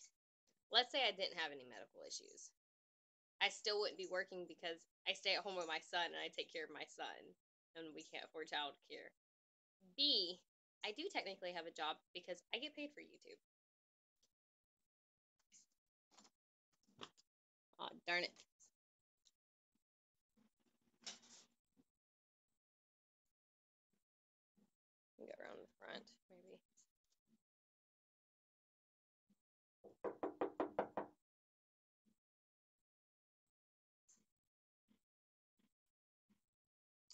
Let's say I didn't have any medical issues. I still wouldn't be working because I stay at home with my son and I take care of my son and we can't afford child care. B. I do technically have a job because I get paid for YouTube. Oh, darn it. Get around the front, maybe.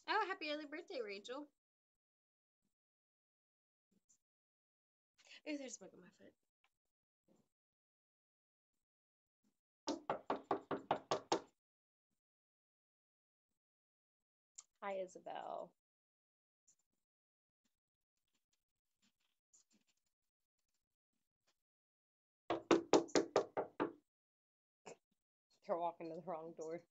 Oh, happy early birthday, Rachel. Ooh, there's smoke on my foot. Hi, Isabel. You're walking to the wrong door.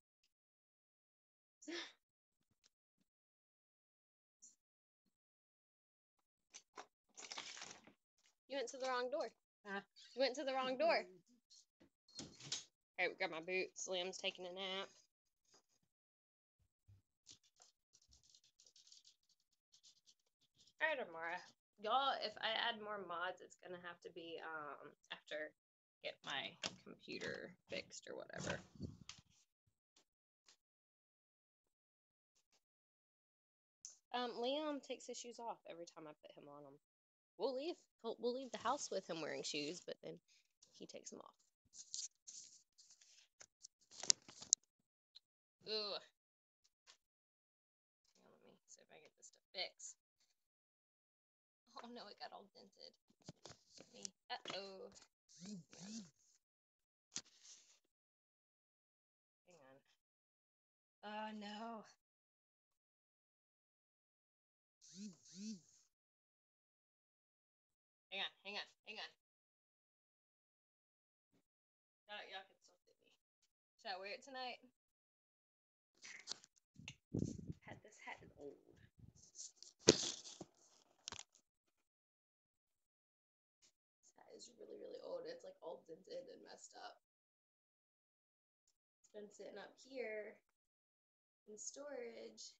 You went to the wrong door. Huh? You went to the wrong door. Okay, we got my boots. Liam's taking a nap. Alright, Amara. Y'all, if I add more mods, it's gonna have to be um after I get my computer fixed or whatever. Um, Liam takes his shoes off every time I put him on them. We'll leave. He'll, we'll leave the house with him wearing shoes, but then he takes them off. Ugh. Hang on, let me see if I get this to fix. No, it got all dented. Uh oh. Hang on. Oh no. Hang on, hang on, hang on. Y'all can still see me. Should I wear it tonight? Had this hat is old. This hat is really, really old. All dented and messed up. It's been sitting up here in storage,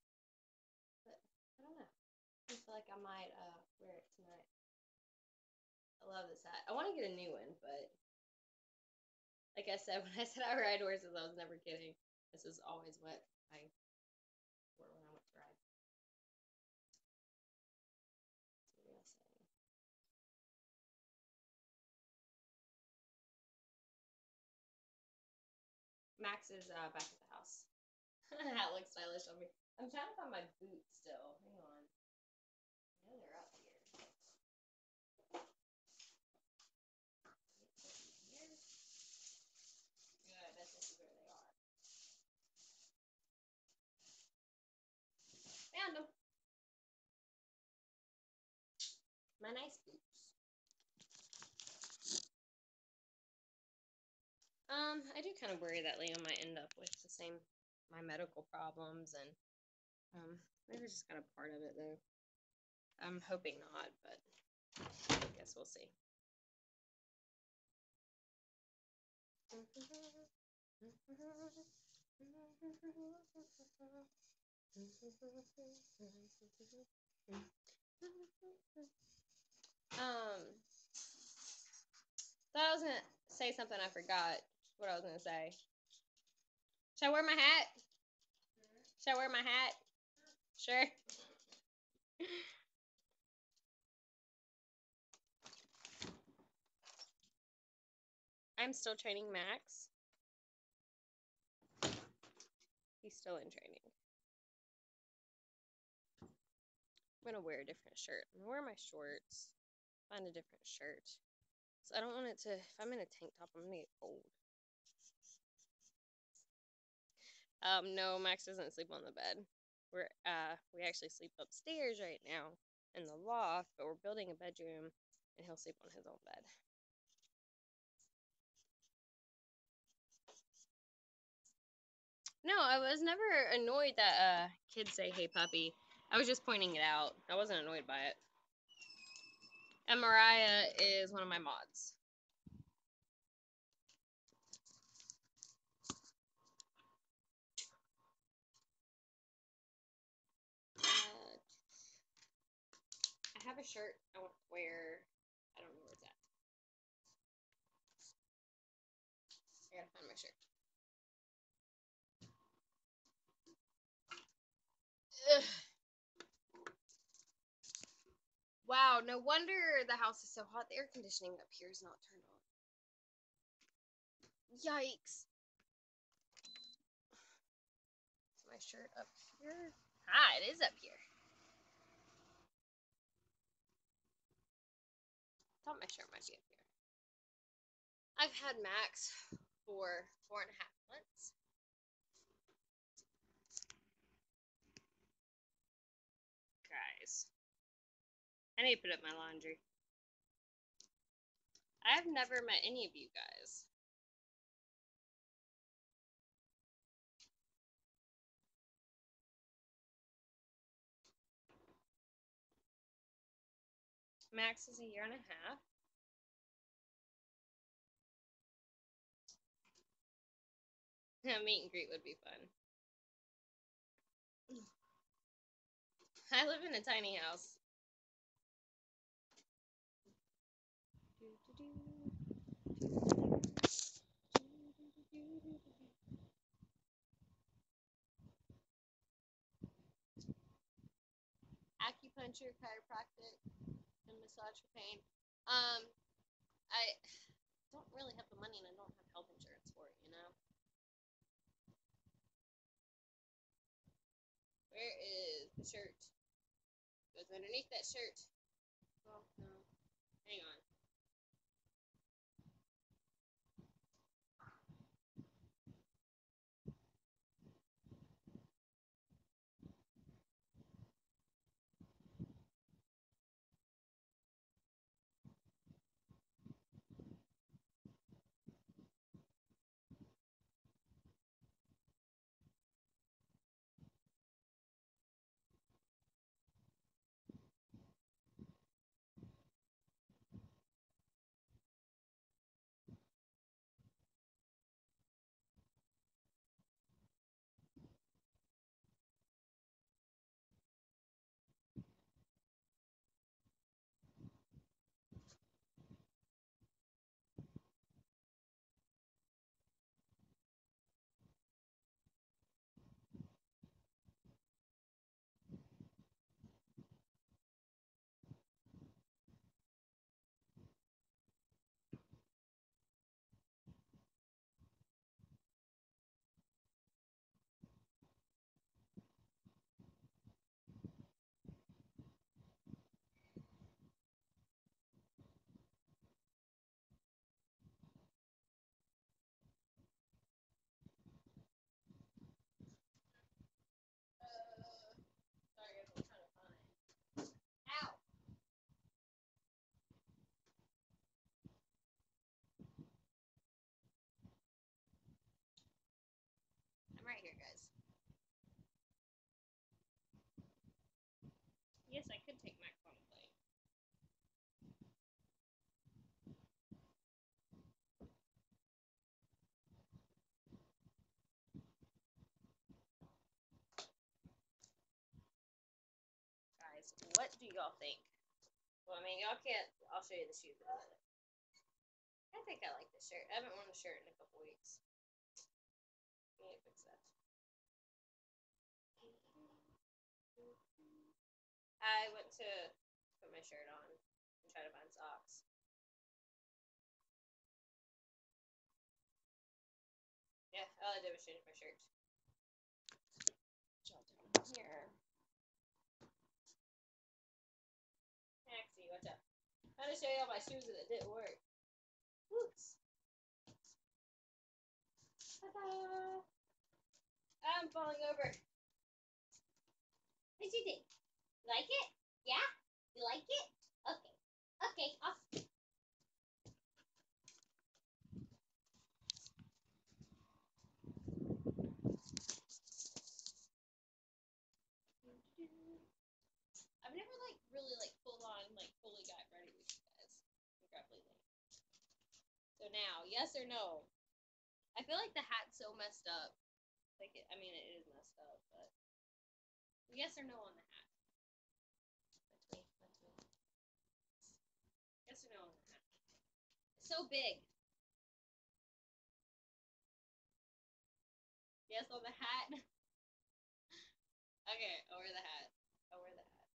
but I don't know. I feel like I might uh, wear it tonight. I love this hat. I want to get a new one, but like I said, (laughs) when I said I ride horses, I was never kidding. This is always what I Max is uh, back at the house. (laughs) that looks stylish on me. I'm trying to find my boots still. Hang on. I know they're up here. Here. Yeah, I bet this is where they are. Found them. My nice boots. Um, I do kind of worry that Leo might end up with the same my medical problems and um maybe just got a part of it though. I'm hoping not, but I guess we'll see. Um, I was gonna say something I forgot what I was gonna say. Should I wear my hat? Should I wear my hat? Sure. I'm still training Max. He's still in training. I'm gonna wear a different shirt. I'm gonna wear my shorts. Find a different shirt. So I don't want it to. If I'm in a tank top, I'm gonna get cold. Um, no, Max doesn't sleep on the bed. We're uh, we actually sleep upstairs right now in the loft, but we're building a bedroom, and he'll sleep on his own bed. No, I was never annoyed that uh kids say "Hey puppy." I was just pointing it out. I wasn't annoyed by it. And Mariah is one of my mods. Uh, I have a shirt I want to wear. I don't know where it's at. I gotta find my shirt. Ugh. Wow, no wonder the house is so hot. The air conditioning up here is not turned on. Yikes. Is my shirt up here? Ah, it is up here. Thought my shirt might be up here. I've had Max for four and a half months. Guys, I need to put up my laundry. I have never met any of you guys. Max is a year and a half. A meet and greet would be fun. I live in a tiny house. Acupuncture, chiropractic, for pain. Um, I don't really have the money and I don't have health insurance for it, you know? Where is the shirt? Goes underneath that shirt. Well, no. Hang on. Yes, I could take Max on a plane. Guys, what do y'all think? Well, I mean, y'all can't. I'll show you the shoes. I think I like this shirt. I haven't worn a shirt in a couple weeks. Let me fix that. I went to put my shirt on and try to find socks. Yeah, all I did was change my shirt. Here. Maxie, what's up? I'm trying to show you all my shoes and it didn't work. Whoops. Ta-da! I'm falling over. What do you think? Like it? Yeah? You like it? Okay. Okay, off. really like full on, like fully got ready with you guys. Late. So now, yes or no? I feel like the hat's so messed up. Like, it, I mean, it is messed up, but yes or no on the hat? Let me, let me. Yes or no on the hat? It's so big. Yes on the hat. (laughs) okay, wear the hat. Wear the hat.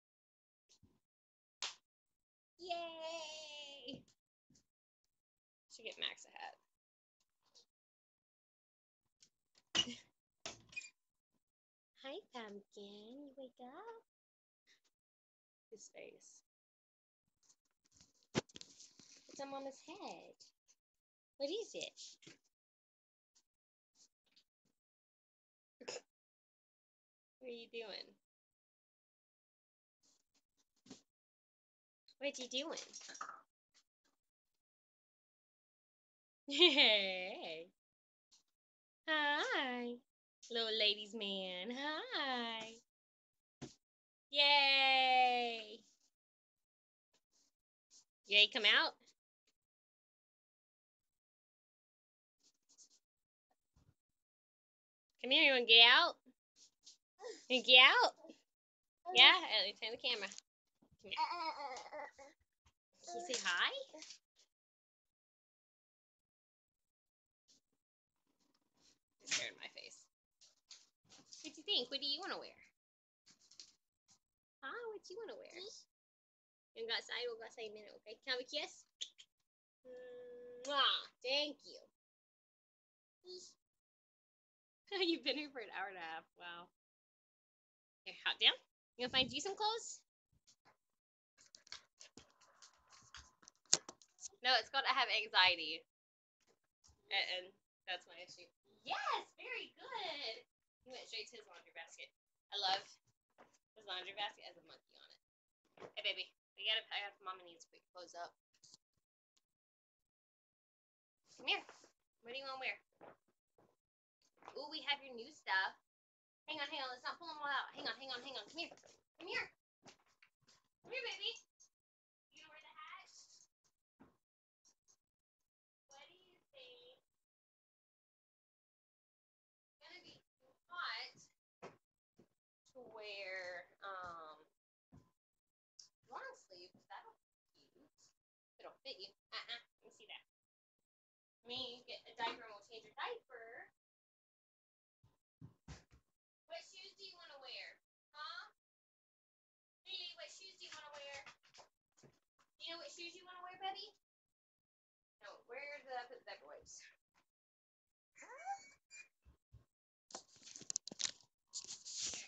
Yay! Should get Max a hat. (laughs) Hi, pumpkin. You wake up? His face. It's on Mama's head. What is it? (laughs) What are you doing? What are you doing? (laughs) Hey. Hi. Little ladies man. Hi. Yay. Yay, come out. Come here, you wanna get out? You wanna get out? Yeah, Ellie, turn the camera. Come here. Can you say hi? Staring in my face. What do you think? What do you want to wear? Huh? What do you want to wear? You wanna go outside? We'll go outside in a minute, okay? Can I have a kiss? Mwah! Thank you. (laughs) You've been here for an hour and a half. Wow. Here, hot damn. You gonna find you some clothes? No, it's called I have anxiety. And, and that's my issue. Yes, very good. He went straight to his laundry basket. I love his laundry basket has a monkey on it. Hey, baby, we gotta. I gotta. Mama needs to put your clothes up. Come here. What do you want to wear? Ooh, we have your new stuff. Hang on, hang on. Let's not pull them all out. Hang on, hang on, hang on. Come here. Come here. Come here, baby. You wear the hat? What do you think? It's gonna be hot to wear um long sleeves. That'll fit you. It'll fit you. Uh-uh. Let me see that. Let Me get a diaper and we'll change your diaper. What shoes do you want to wear? Huh? Lily, what shoes do you want to wear? Do you know what shoes you want to wear, Betty? No, where did I put the diaper wipes? Here,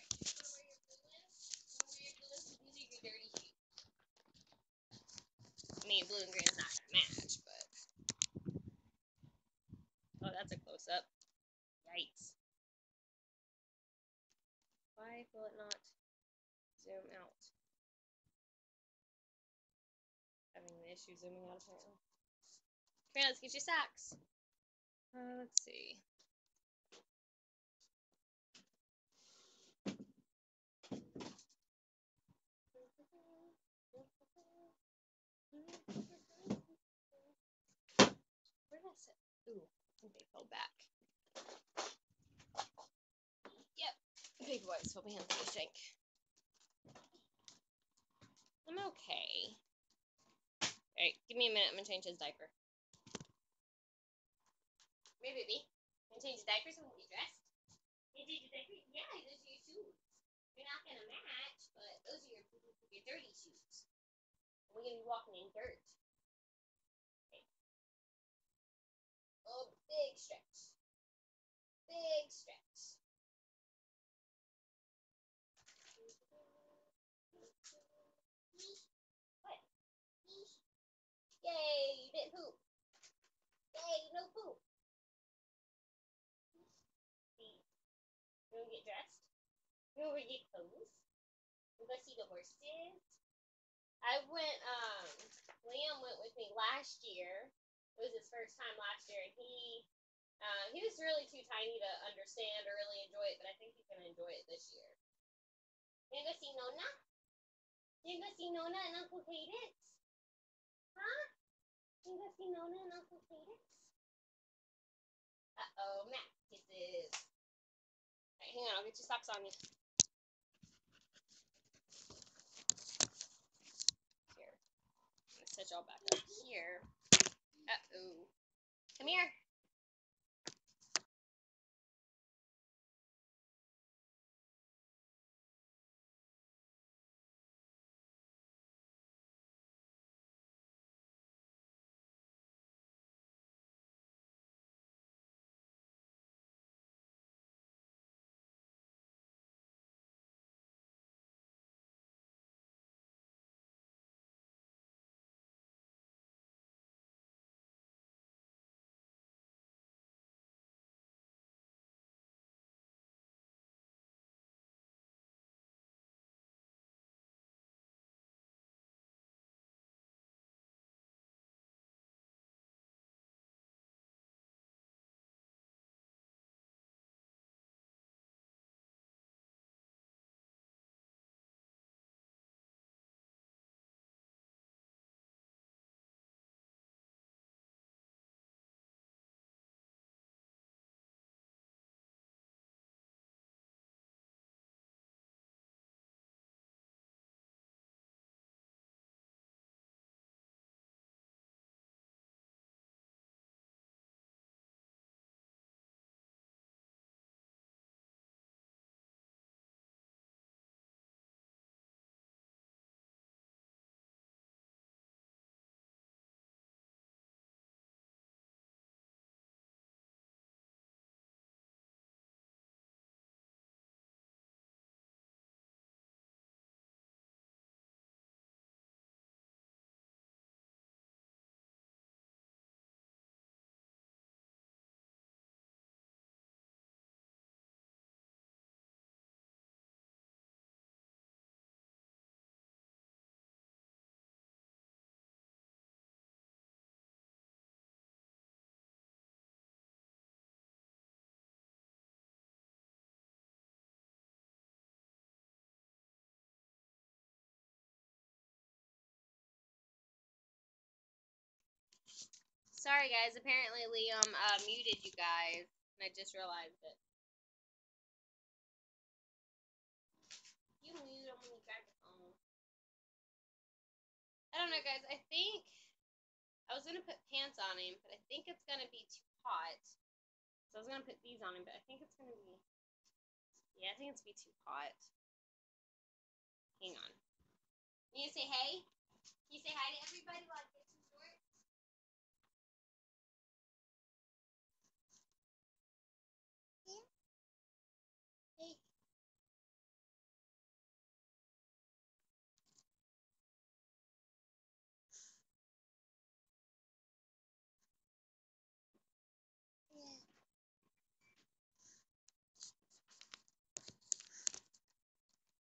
you wanna wear your blue ones? You wanna wear your blue ones? These are your dirty shoes. I mean, blue and green is not gonna match, but. Oh, that's a close up. Yikes. Why will it not zoom out? Having an issue zooming out apparently. Here, let's get you socks. Uh, let's see. Where did I set? Ooh, I think they fell back. Yep, wipes fell behind the sink. I'm okay. Alright, give me a minute. I'm gonna change his diaper. Hey, baby. Gonna change his diaper so we get dressed? You change your diaper? Yeah, those are your shoes. They're not gonna match, but those are your, your dirty shoes. We're gonna be walking in dirt. Okay. Oh, big stretch. Big stretch. What? Yay, you didn't poop. Yay, no poop. Wanna get dressed? Wanna get clothes? You go see the horses? I went, um, Liam went with me last year. It was his first time last year, and he, uh, he was really too tiny to understand or really enjoy it, but I think he's gonna enjoy it this year. You gonna go see Nona? You go see Nona and Uncle Cadence? Huh? You go see Nona and Uncle Cadence? Uh oh, Mac kisses. Alright, hang on, I'll get your socks on you. Here. I'm gonna set y'all back up here. Uh oh. Come here. Sorry, guys. Apparently, Liam uh, muted you guys, and I just realized it. You mute him when you grab your phone. I don't know, guys. I think I was gonna put pants on him, but I think it's gonna be too hot. So I was gonna put these on him, but I think it's gonna be. Yeah, I think it's gonna be too hot. Hang on. Can You say hey? Can you say hi to everybody while I get